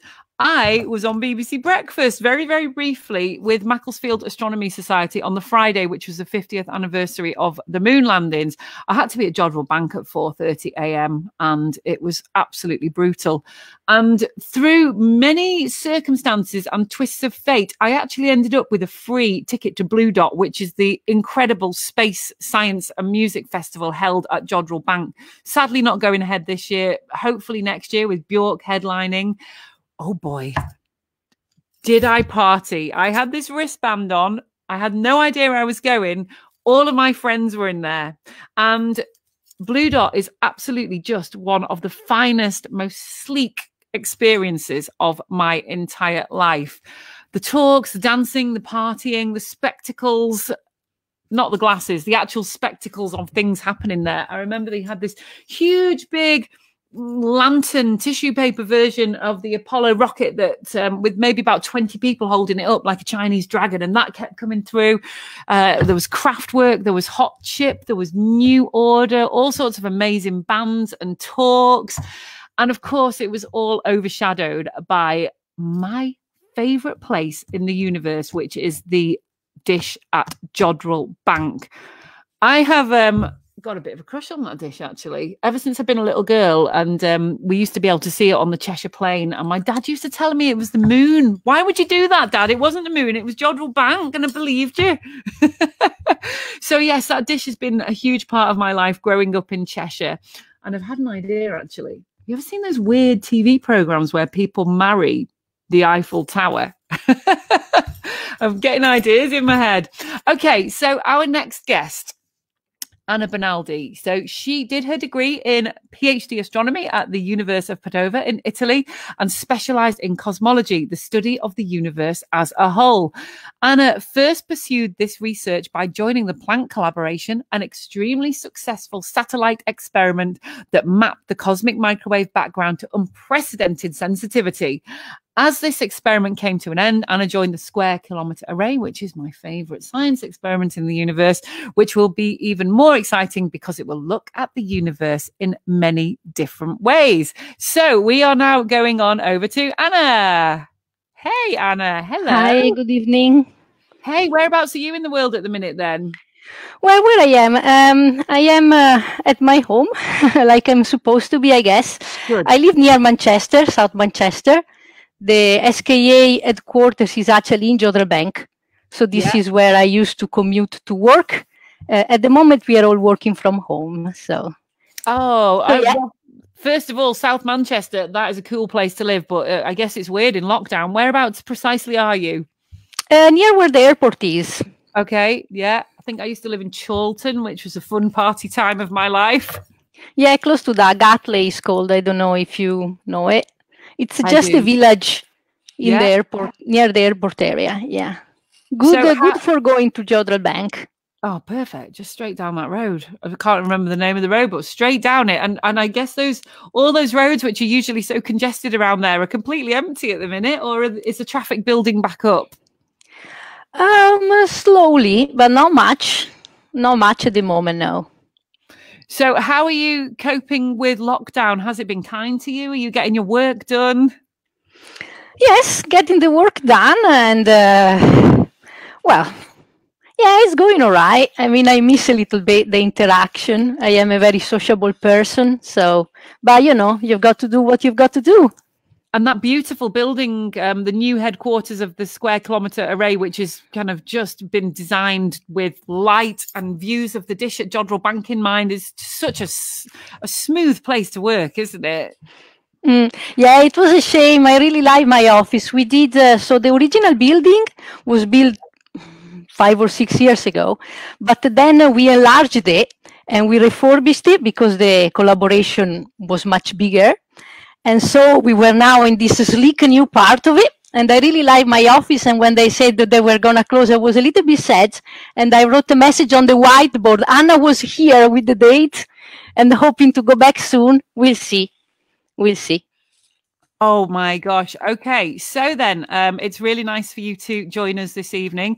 I was on BBC Breakfast very, very briefly with Macclesfield Astronomy Society on the Friday, which was the 50th anniversary of the moon landings. I had to be at Jodrell Bank at 4:30 a.m. and it was absolutely brutal. And through many circumstances and twists of fate, I actually ended up with a free ticket to Blue Dot, which is the incredible space science and music festival held at Jodrell Bank. Sadly, not going ahead this year. Hopefully next year with Bjork headlining oh boy, did I party? I had this wristband on. I had no idea where I was going. All of my friends were in there. And Blue Dot is absolutely just one of the finest, most sleek experiences of my entire life. The talks, the dancing, the partying, the spectacles, not the glasses, the actual spectacles of things happening there. I remember they had this huge, big, lantern tissue paper version of the Apollo rocket that um, with maybe about 20 people holding it up like a Chinese dragon and that kept coming through. Uh, there was Kraftwerk there was hot chip there was new order all sorts of amazing bands and talks. And of course it was all overshadowed by my favorite place in the universe which is the dish at Jodrell Bank. I have um got a bit of a crush on that dish actually. Ever since i've been a little girl and um, we used to be able to see it on the cheshire plain and my dad used to tell me it was the moon. Why would you do that dad? It wasn't the moon. It was jodrell bank and i believed you. (laughs) So yes that dish has been a huge part of my life growing up in cheshire and i've had an idea actually. You ever seen those weird tv programs where people marry the eiffel tower? (laughs) I'm getting ideas in my head. Okay so our next guest Anna Bonaldi. So she did her degree in PhD astronomy at the University of Padova in Italy and specialized in cosmology, the study of the universe as a whole. Anna first pursued this research by joining the Planck collaboration, an extremely successful satellite experiment that mapped the cosmic microwave background to unprecedented sensitivity. As this experiment came to an end, Anna joined the Square Kilometre Array, which is my favourite science experiment in the universe, which will be even more exciting because it will look at the universe in many different ways. So we are now going on over to Anna. Hey, Anna. Hello. Hi, good evening. Hey, whereabouts are you in the world at the minute then? Well, where I am, um, I am uh, at my home, (laughs) like I'm supposed to be, I guess. Good. I live near Manchester, South Manchester. The SKA headquarters is actually in Jodrell Bank. So this Yeah. is where I used to commute to work. Uh, at the moment, we are all working from home. So Oh, So, uh, yeah. first of all, South Manchester, that is a cool place to live, but uh, I guess it's weird in lockdown. Whereabouts precisely are you? uh, near where the airport is. Okay, yeah. I think I used to live in Chorlton, which was a fun party time of my life. Yeah, close to that. Gatley is called. I don't know if you know it. It's just a village in Yeah. the airport, near the airport area. Yeah. Good, So uh, good for going to Jodrell Bank. Oh, perfect. Just straight down that road. I can't remember the name of the road, but straight down it. And and I guess those all those roads which are usually so congested around there are completely empty at the minute, or is the traffic building back up? Um, slowly, but not much. Not much at the moment, no. So how are you coping with lockdown? Has it been kind to you? Are you getting your work done? Yes, getting the work done, and uh, well, yeah, it's going all right. I mean, I miss a little bit the interaction. I am a very sociable person, so but you know, you've got to do what you've got to do. And that beautiful building, um, the new headquarters of the Square Kilometre Array, which has kind of just been designed with light and views of the dish at Jodrell Bank in mind, is such a, a smooth place to work, isn't it? Mm, yeah, it was a shame. I really like my office. We did uh, so. The original building was built five or six years ago, but then we enlarged it and we refurbished it because the collaboration was much bigger and so we were now in this sleek new part of it. And I really like my office. And when they said that they were going to close, I was a little bit sad. And I wrote a message on the whiteboard. Anna was here with the date and hoping to go back soon. We'll see. We'll see. Oh my gosh. Okay. So then um, it's really nice for you to join us this evening.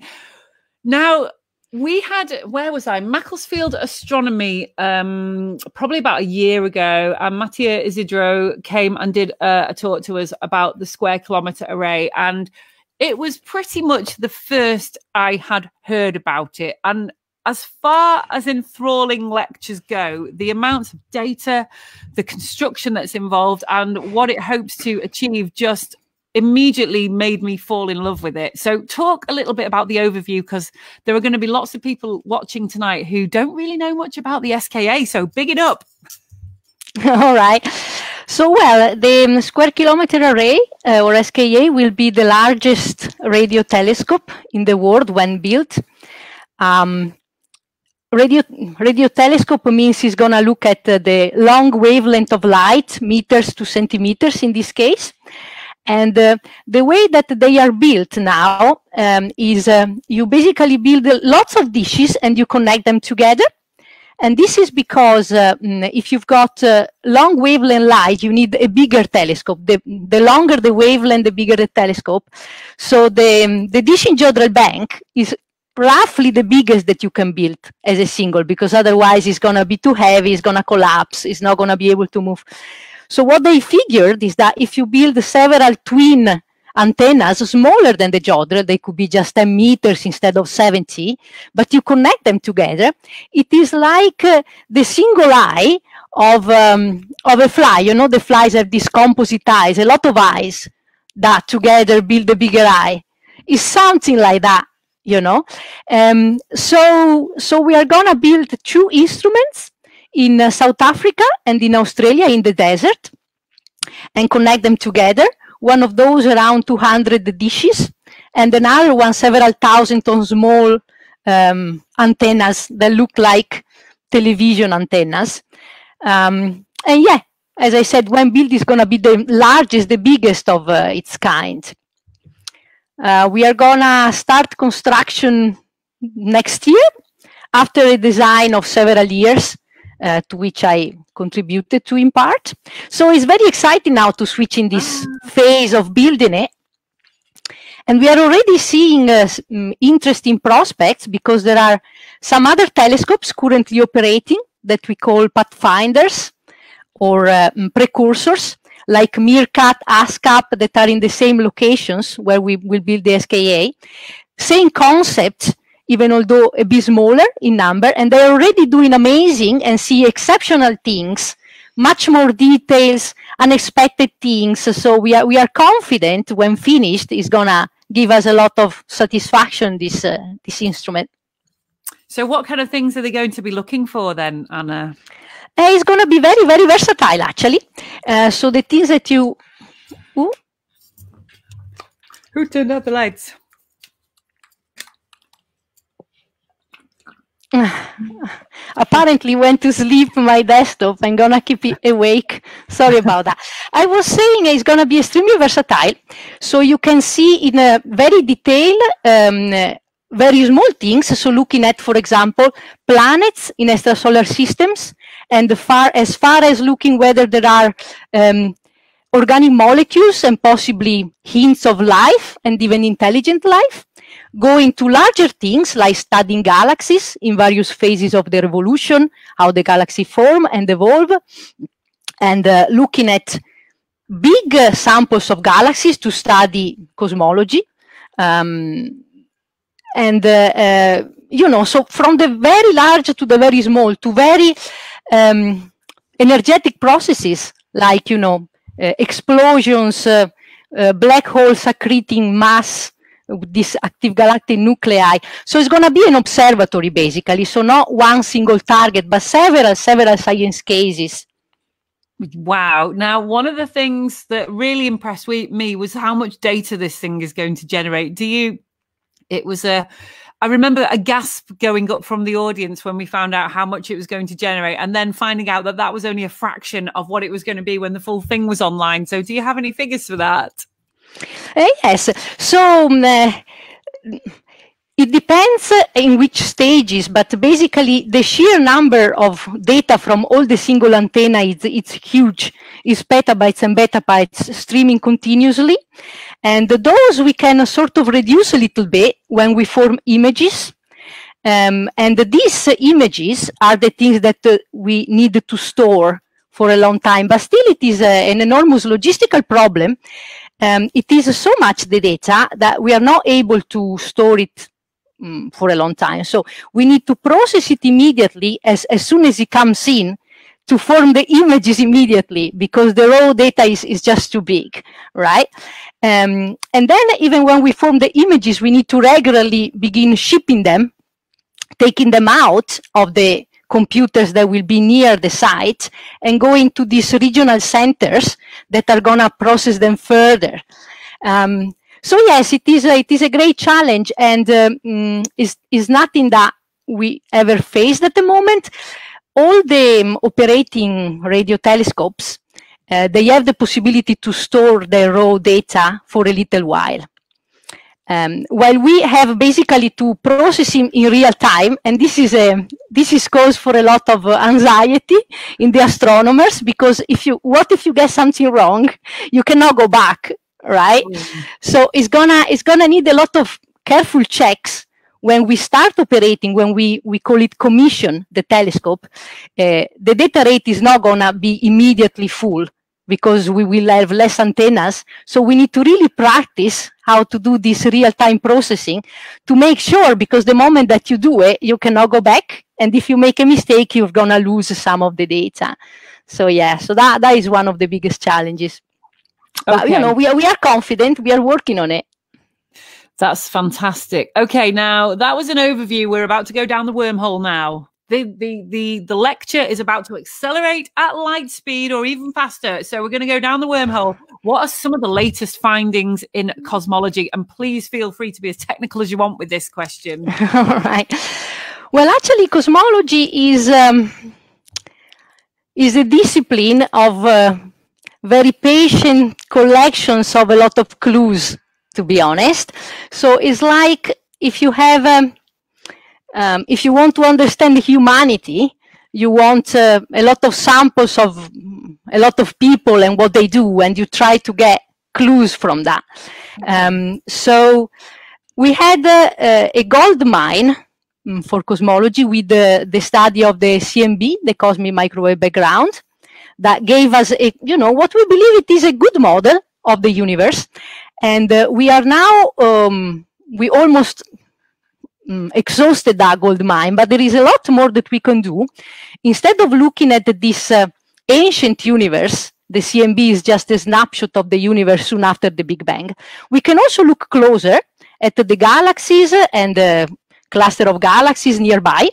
Now, we had where was I? Macclesfield Astronomy, um, probably about a year ago, and Mattia Isidro came and did uh, a talk to us about the square kilometer array, and it was pretty much the first I had heard about it. And as far as enthralling lectures go, the amounts of data, the construction that's involved, and what it hopes to achieve just immediately made me fall in love with it. So, talk a little bit about the overview because there are going to be lots of people watching tonight who don't really know much about the SKA. So, big it up. (laughs) All right. So, well, the Square Kilometer Array uh, or SKA will be the largest radio telescope in the world when built. Um, radio radio telescope means it's going to look at uh, the long wavelength of light, meters to centimeters in this case. And uh, the way that they are built now um, is uh, you basically build lots of dishes and you connect them together. And this is because uh, mm, if you've got uh, long wavelength light, you need a bigger telescope. The, the longer the wavelength, the bigger the telescope. So the, um, the dish in Jodrell Bank is roughly the biggest that you can build as a single because otherwise it's going to be too heavy, it's going to collapse, it's not going to be able to move. So what they figured is that if you build several twin antennas smaller than the Jodrell, they could be just 10 meters instead of 70, but you connect them together, it is like uh, the single eye of, um, of a fly. You know, the flies have these composite eyes, a lot of eyes that together build a bigger eye. It's something like that, you know. Um, so, so we are going to build two instruments in uh, South Africa and in Australia in the desert and connect them together. One of those around 200 dishes and another one several thousand on small um, antennas that look like television antennas. Um, and yeah, as I said, when built is going to be the largest, the biggest of uh, its kind. Uh, we are going to start construction next year after a design of several years uh, to which I contributed to in part. So it's very exciting now to switch in this ah. phase of building it. And we are already seeing uh, mm, interesting prospects because there are some other telescopes currently operating that we call pathfinders or uh, mm, precursors like MeerKAT, ASKAP that are in the same locations where we will build the SKA. Same concept, even although a bit smaller in number, and they're already doing amazing and see exceptional things, much more details, unexpected things. So we are we are confident when finished is gonna give us a lot of satisfaction. This uh, this instrument. So what kind of things are they going to be looking for then, Anna? Uh, it's going to be very, very versatile, actually. Uh, so the things that you... Ooh. Who turned out the lights? (sighs) apparently went to sleep my desktop i'm gonna keep it awake. Sorry (laughs) about that. I was saying it's gonna be extremely versatile. So you can see in a very detailed um, very small things. So looking at for example planets in extrasolar systems and far as far as looking whether there are um, organic molecules and possibly hints of life and even intelligent life going to larger things like studying galaxies in various phases of their evolution, how the galaxy form and evolve, and uh, looking at big uh, samples of galaxies to study cosmology. Um, and, uh, uh, you know, so from the very large to the very small to very um, energetic processes like, you know, uh, explosions, uh, black holes accreting mass, this active galactic nuclei. So it's going to be an observatory basically. So not one single target, but several, several science cases. Wow. Now, one of the things that really impressed me was how much data this thing is going to generate. Do you, it was a, I remember a gasp going up from the audience when we found out how much it was going to generate, and then finding out that that was only a fraction of what it was going to be when the full thing was online. So, do you have any figures for that? Uh, yes. So, um, uh, it depends in which stages, but basically the sheer number of data from all the single antenna is it's huge. It's petabytes and petabytes streaming continuously. And those we can sort of reduce a little bit when we form images. Um, and these images are the things that uh, we need to store for a long time. But still, it is uh, an enormous logistical problem. Um, it is so much the data that we are not able to store it um, for a long time. So we need to process it immediately as, as soon as it comes in to form the images immediately because the raw data is, is just too big, right? Um, and then even when we form the images, we need to regularly begin shipping them, taking them out of the computers that will be near the site and going to these regional centers that are going to process them further. Um, so yes, it is a, it is a great challenge and um, is is nothing that we ever faced at the moment. All the um, operating radio telescopes, uh, they have the possibility to store their raw data for a little while. Um, while we have basically to process in, in real time, and this is a this is cause for a lot of uh, anxiety in the astronomers because if you what if you get something wrong, you cannot go back right? Mm. So it's gonna it's gonna need a lot of careful checks when we start operating, when we, we call it commission the telescope, uh, the data rate is not gonna be immediately full because we will have less antennas. So we need to really practice how to do this real-time processing to make sure, because the moment that you do it, you cannot go back. And if you make a mistake, you're gonna lose some of the data. So yeah, so that, that is one of the biggest challenges. But you know, we are we are confident. We are working on it. That's fantastic. Okay, now that was an overview. We're about to go down the wormhole now. The, the the the lecture is about to accelerate at light speed or even faster. So we're going to go down the wormhole. What are some of the latest findings in cosmology? And please feel free to be as technical as you want with this question. (laughs) All right. Well, actually, cosmology is um, is a discipline of uh, very patient collections of a lot of clues, to be honest. So it's like if you have, um, um, if you want to understand humanity, you want uh, a lot of samples of a lot of people and what they do, and you try to get clues from that. Um, so we had uh, a gold mine um, for cosmology with the, the study of the CMB, the cosmic microwave background that gave us a, you know, what we believe it is a good model of the universe. And uh, we are now, um, we almost um, exhausted that gold mine, but there is a lot more that we can do. Instead of looking at this uh, ancient universe, the CMB is just a snapshot of the universe soon after the Big Bang. We can also look closer at the galaxies and the cluster of galaxies nearby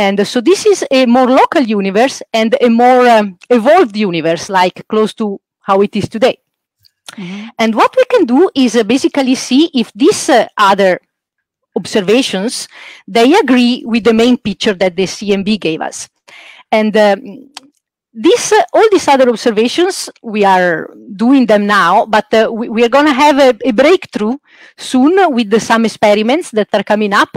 and so this is a more local universe and a more um, evolved universe, like close to how it is today. Mm-hmm. And what we can do is uh, basically see if this uh, other observations they agree with the main picture that the CMB gave us. And um, this, uh, all these other observations, we are doing them now, but uh, we, we, are going to have a, a, breakthrough soon with the, some experiments that are coming up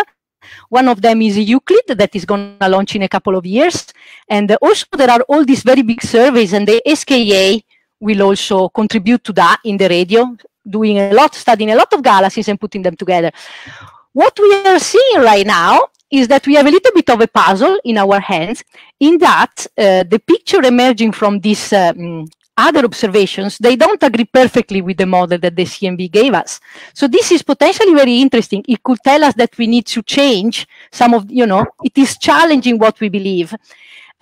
one of them is Euclid that is going to launch in a couple of years. And also there are all these very big surveys and the SKA will also contribute to that in the radio, doing a lot, studying a lot of galaxies and putting them together. What we are seeing right now is that we have a little bit of a puzzle in our hands in that uh, the picture emerging from these um, other observations, they don't agree perfectly with the model that the CMB gave us. So this is potentially very interesting. It could tell us that we need to change some of, you know, it is challenging what we believe.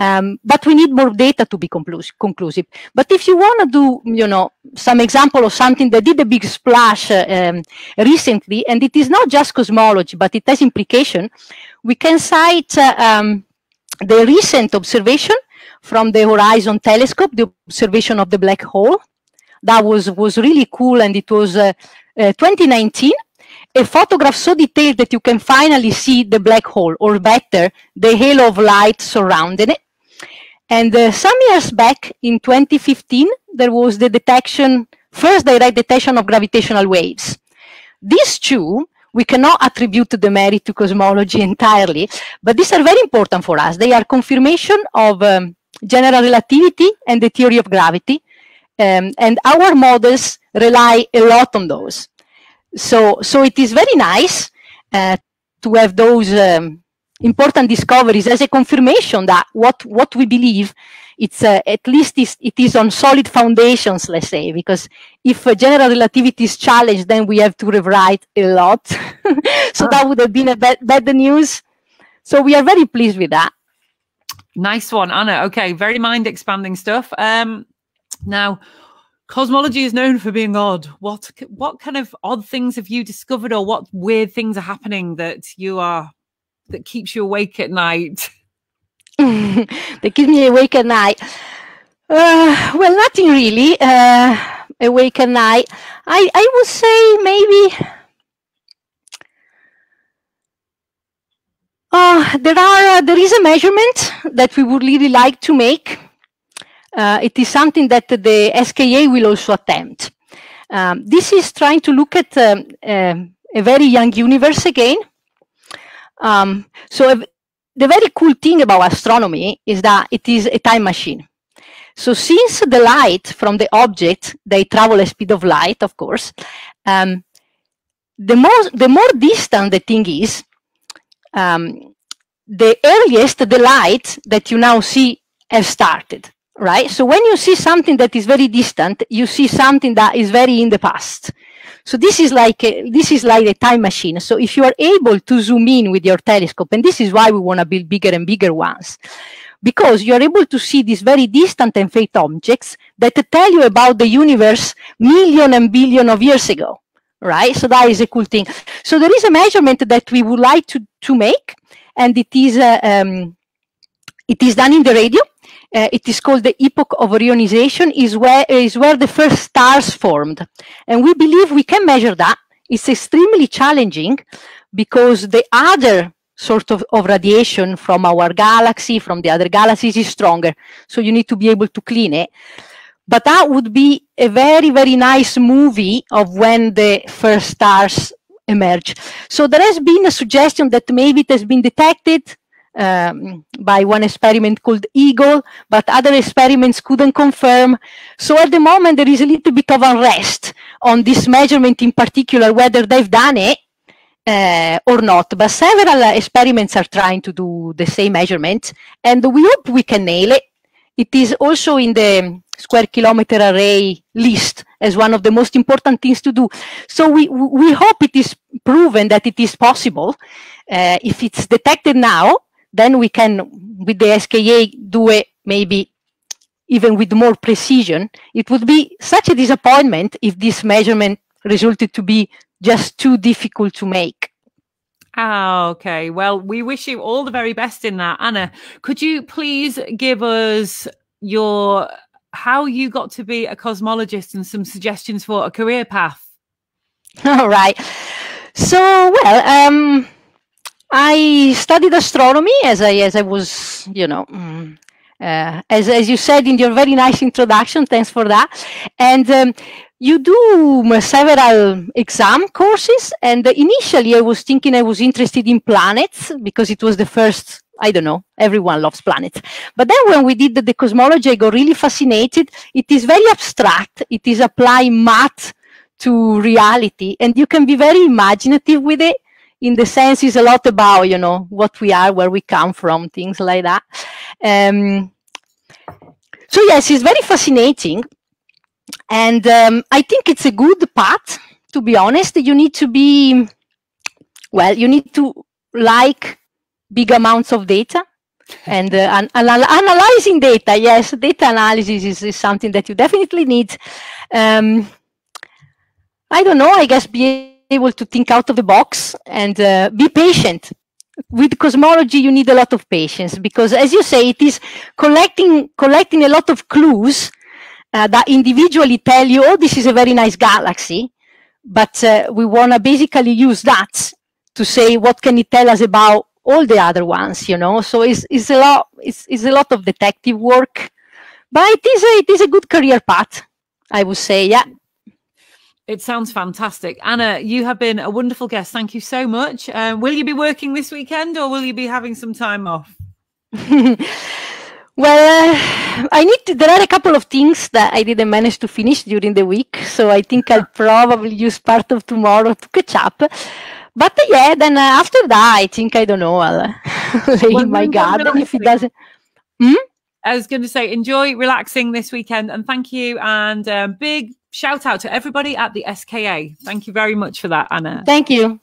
Um, but we need more data to be conclusive. But if you want to do, you know, some example of something that did a big splash uh, um, recently, and it is not just cosmology, but it has implication, we can cite uh, um, the recent observation from the Horizon Telescope, the observation of the black hole. That was, was really cool, and it was uh, uh 2019 a photograph so detailed that you can finally see the black hole, or better, the halo of light surrounding it. And uh, some years back, in 2015, there was the detection, first direct detection of gravitational waves. These two, we cannot attribute the merit to cosmology entirely, but these are very important for us. They are confirmation of um, general relativity and the theory of gravity. Um, and our models rely a lot on those. So, so it is very nice uh, to have those um, important discoveries as a confirmation that what, what we believe it's uh, at least it is on solid foundations, let's say, because if uh, general relativity is challenged, then we have to rewrite a lot. (laughs) so that would have been a bad, bad news. So we are very pleased with that. Nice one, Anna. Okay, very mind expanding stuff. Um, now, cosmology is known for being odd. What what kind of odd things have you discovered, or what weird things are happening that you are that keeps you awake at night? (laughs) (laughs) that keeps me awake at night. Uh, well, nothing really. Uh, awake at night. I I would say maybe. Uh, there are uh, there is a measurement that we would really like to make. Uh, it is something that the SKA will also attempt. Um, this is trying to look at um, uh, a very young universe again. Um, so the very cool thing about astronomy is that it is a time machine. So since the light from the object, they travel at speed of light, of course, um, the, more, the more distant the thing is, um, the earliest the light that you now see have started, right? So when you see something that is very distant, you see something that is very in the past. So this is like a, this is like a time machine. So if you are able to zoom in with your telescope, and this is why we want to build bigger and bigger ones, because you are able to see these very distant and faint objects that tell you about the universe million and billion of years ago, right? So that is a cool thing. So there is a measurement that we would like to, to make, and it is uh, um, it is done in the radio uh, it is called the epoch of reionization, is where, is where the first stars formed. And we believe we can measure that. It's extremely challenging because the other sort of, of radiation from our galaxy, from the other galaxies is stronger. So you need to be able to clean it. But that would be a very, very nice movie of when the first stars emerge. So there has been a suggestion that maybe it has been detected um, by one experiment called EDGES, but other experiments couldn't confirm. So at the moment, there is a little bit of unrest on this measurement in particular, whether they've done it uh, or not. But several experiments are trying to do the same measurement, and we hope we can nail it. It is also in the square kilometer array list as one of the most important things to do. So we, we hope it is proven that it is possible. Uh, if it's detected now, then we can, with the SKA, do it maybe even with more precision. It would be such a disappointment if this measurement resulted to be just too difficult to make. Ah, okay. Well, we wish you all the very best in that. Anna, could you please give us your how you got to be a cosmologist and some suggestions for a career path? (laughs) All right. So, well, um, I studied astronomy as I as I was, you know, mm, uh, as as you said in your very nice introduction. Thanks for that. And um, you do several exam courses. And initially, I was thinking I was interested in planets because it was the first. I don't know. Everyone loves planets. But then when we did the, the cosmology, I got really fascinated. It is very abstract. It is applying math to reality, and you can be very imaginative with it in the sense is a lot about you know what we are where we come from things like that um, so yes it's very fascinating and um, I think it's a good path. To be honest, you need to be well. You need to like big amounts of data and uh, an, an, analyzing data. Yes, data analysis is, is something that you definitely need. Um, I don't know. I guess be able to think out of the box and uh, be patient. With cosmology you need a lot of patience because as you say it is collecting collecting a lot of clues uh, that individually tell you oh this is a very nice galaxy but uh, we want to basically use that to say what can it tell us about all the other ones? You know? So it's, it's a lot it's, it's a lot of detective work but it is a, it is a good career path i would say yeah it sounds fantastic. Anna, you have been a wonderful guest. Thank you so much. Um, will you be working this weekend or will you be having some time off? (laughs) well, uh, I need to, there are a couple of things that I didn't manage to finish during the week. So I think I'll (laughs) probably use part of tomorrow to catch up. But uh, yeah, then uh, after that, I think, I don't know, I'll (laughs) lay well, in my garden if it doesn't. Hmm? I was going to say, enjoy relaxing this weekend and thank you. And um, big shout out to everybody at the SKA. Thank you very much for that, Anna. Thank you.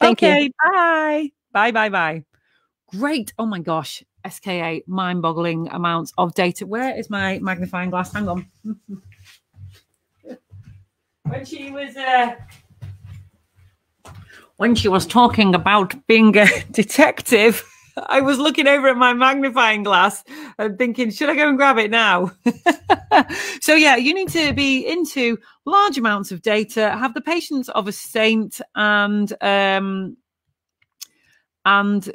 Thank okay, you. Bye. Bye, bye, bye. Great. Oh my gosh. SKA, mind boggling amounts of data. Where is my magnifying glass? Hang on. (laughs) when she was uh, when she was talking about being a (laughs) detective I was looking over at my magnifying glass and thinking, should I go and grab it now? (laughs) so, yeah, you need to be into large amounts of data, have the patience of a saint, and um, and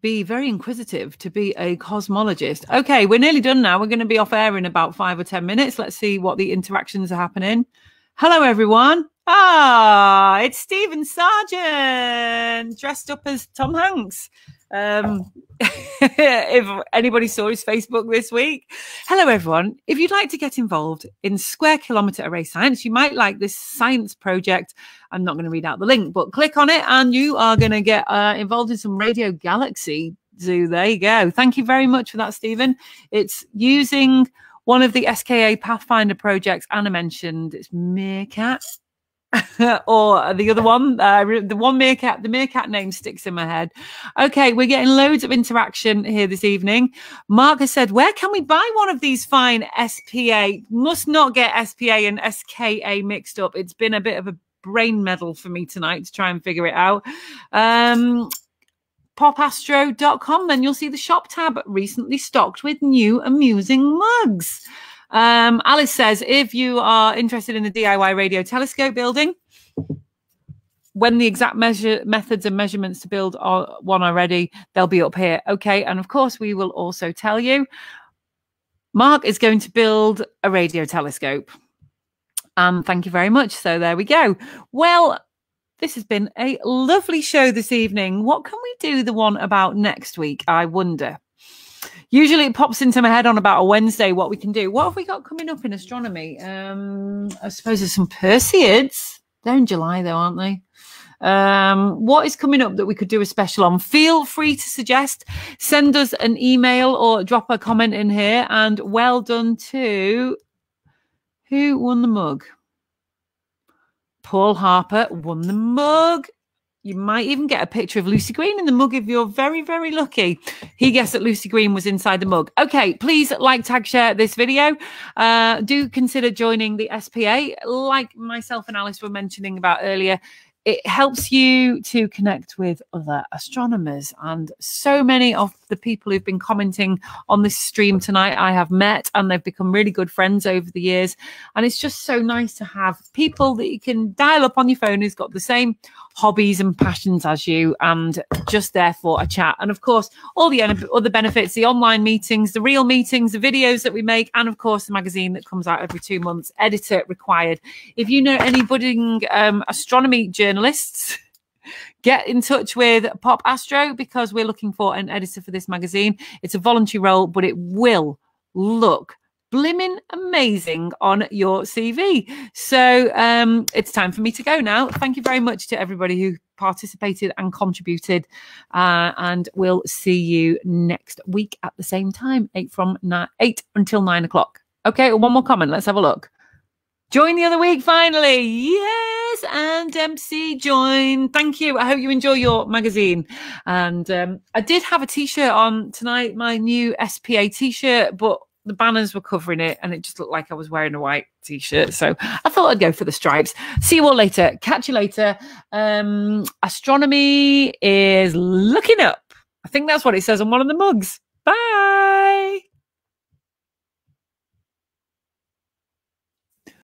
be very inquisitive to be a cosmologist. Okay, we're nearly done now. We're going to be off air in about five or 10 minutes. Let's see what the interactions are happening. Hello, everyone. Ah, it's Stephen Sargent dressed up as Tom Hanks. Um, (laughs) if anybody saw his Facebook this week. Hello, everyone. If you'd like to get involved in Square Kilometre Array Science, you might like this science project. I'm not going to read out the link, but click on it and you are going to get uh, involved in some Radio Galaxy Zoo. There you go. Thank you very much for that, Stephen. It's using one of the SKA Pathfinder projects Anna mentioned. It's Meerkat. (laughs) or the other one, uh, the one meerkat, the meerkat name sticks in my head. Okay, we're getting loads of interaction here this evening. Mark has said, Where can we buy one of these fine SPA? Must not get SPA and SKA mixed up. It's been a bit of a brain medal for me tonight to try and figure it out. Um, popastro.com, then you'll see the shop tab recently stocked with new amusing mugs. Um, Alice says, if you are interested in the DIY radio telescope building, when the exact measure methods and measurements to build are, one are ready, they'll be up here. Okay. And of course, we will also tell you Mark is going to build a radio telescope. Um, thank you very much. So there we go. Well, this has been a lovely show this evening. What can we do the one about next week? I wonder. Usually it pops into my head on about a Wednesday what we can do. What have we got coming up in astronomy? Um, I suppose there's some Perseids. They're in July though, aren't they? Um, what is coming up that we could do a special on? Feel free to suggest. Send us an email or drop a comment in here. And well done to who won the mug? Paul Harper won the mug. You might even get a picture of Lucy Green in the mug if you're very, very lucky. He guessed that Lucy Green was inside the mug. Okay, please like, tag, share this video. Uh, do consider joining the SPA. Like myself and Alice were mentioning about earlier, it helps you to connect with other astronomers. And so many of the people who've been commenting on this stream tonight, I have met and they've become really good friends over the years. And it's just so nice to have people that you can dial up on your phone who's got the same hobbies and passions as you and just there for a chat. And of course, all the other benefits, the online meetings, the real meetings, the videos that we make, and of course, the magazine that comes out every two months, editor required. If you know any budding um, astronomy journalists, (laughs) get in touch with Popastro because we're looking for an editor for this magazine. It's a voluntary role, but it will look blimmin' amazing on your CV. So um, it's time for me to go now. Thank you very much to everybody who participated and contributed. Uh, and we'll see you next week at the same time, eight from nine, eight until nine o'clock. Okay, one more comment. Let's have a look. Join the other week finally. Yes. And MC join. Thank you. I hope you enjoy your magazine. And um, I did have a t shirt on tonight, my new SPA t shirt, but the banners were covering it and it just looked like I was wearing a white t-shirt. So I thought I'd go for the stripes. See you all later. Catch you later. Um, astronomy is looking up. I think that's what it says on one of the mugs. Bye.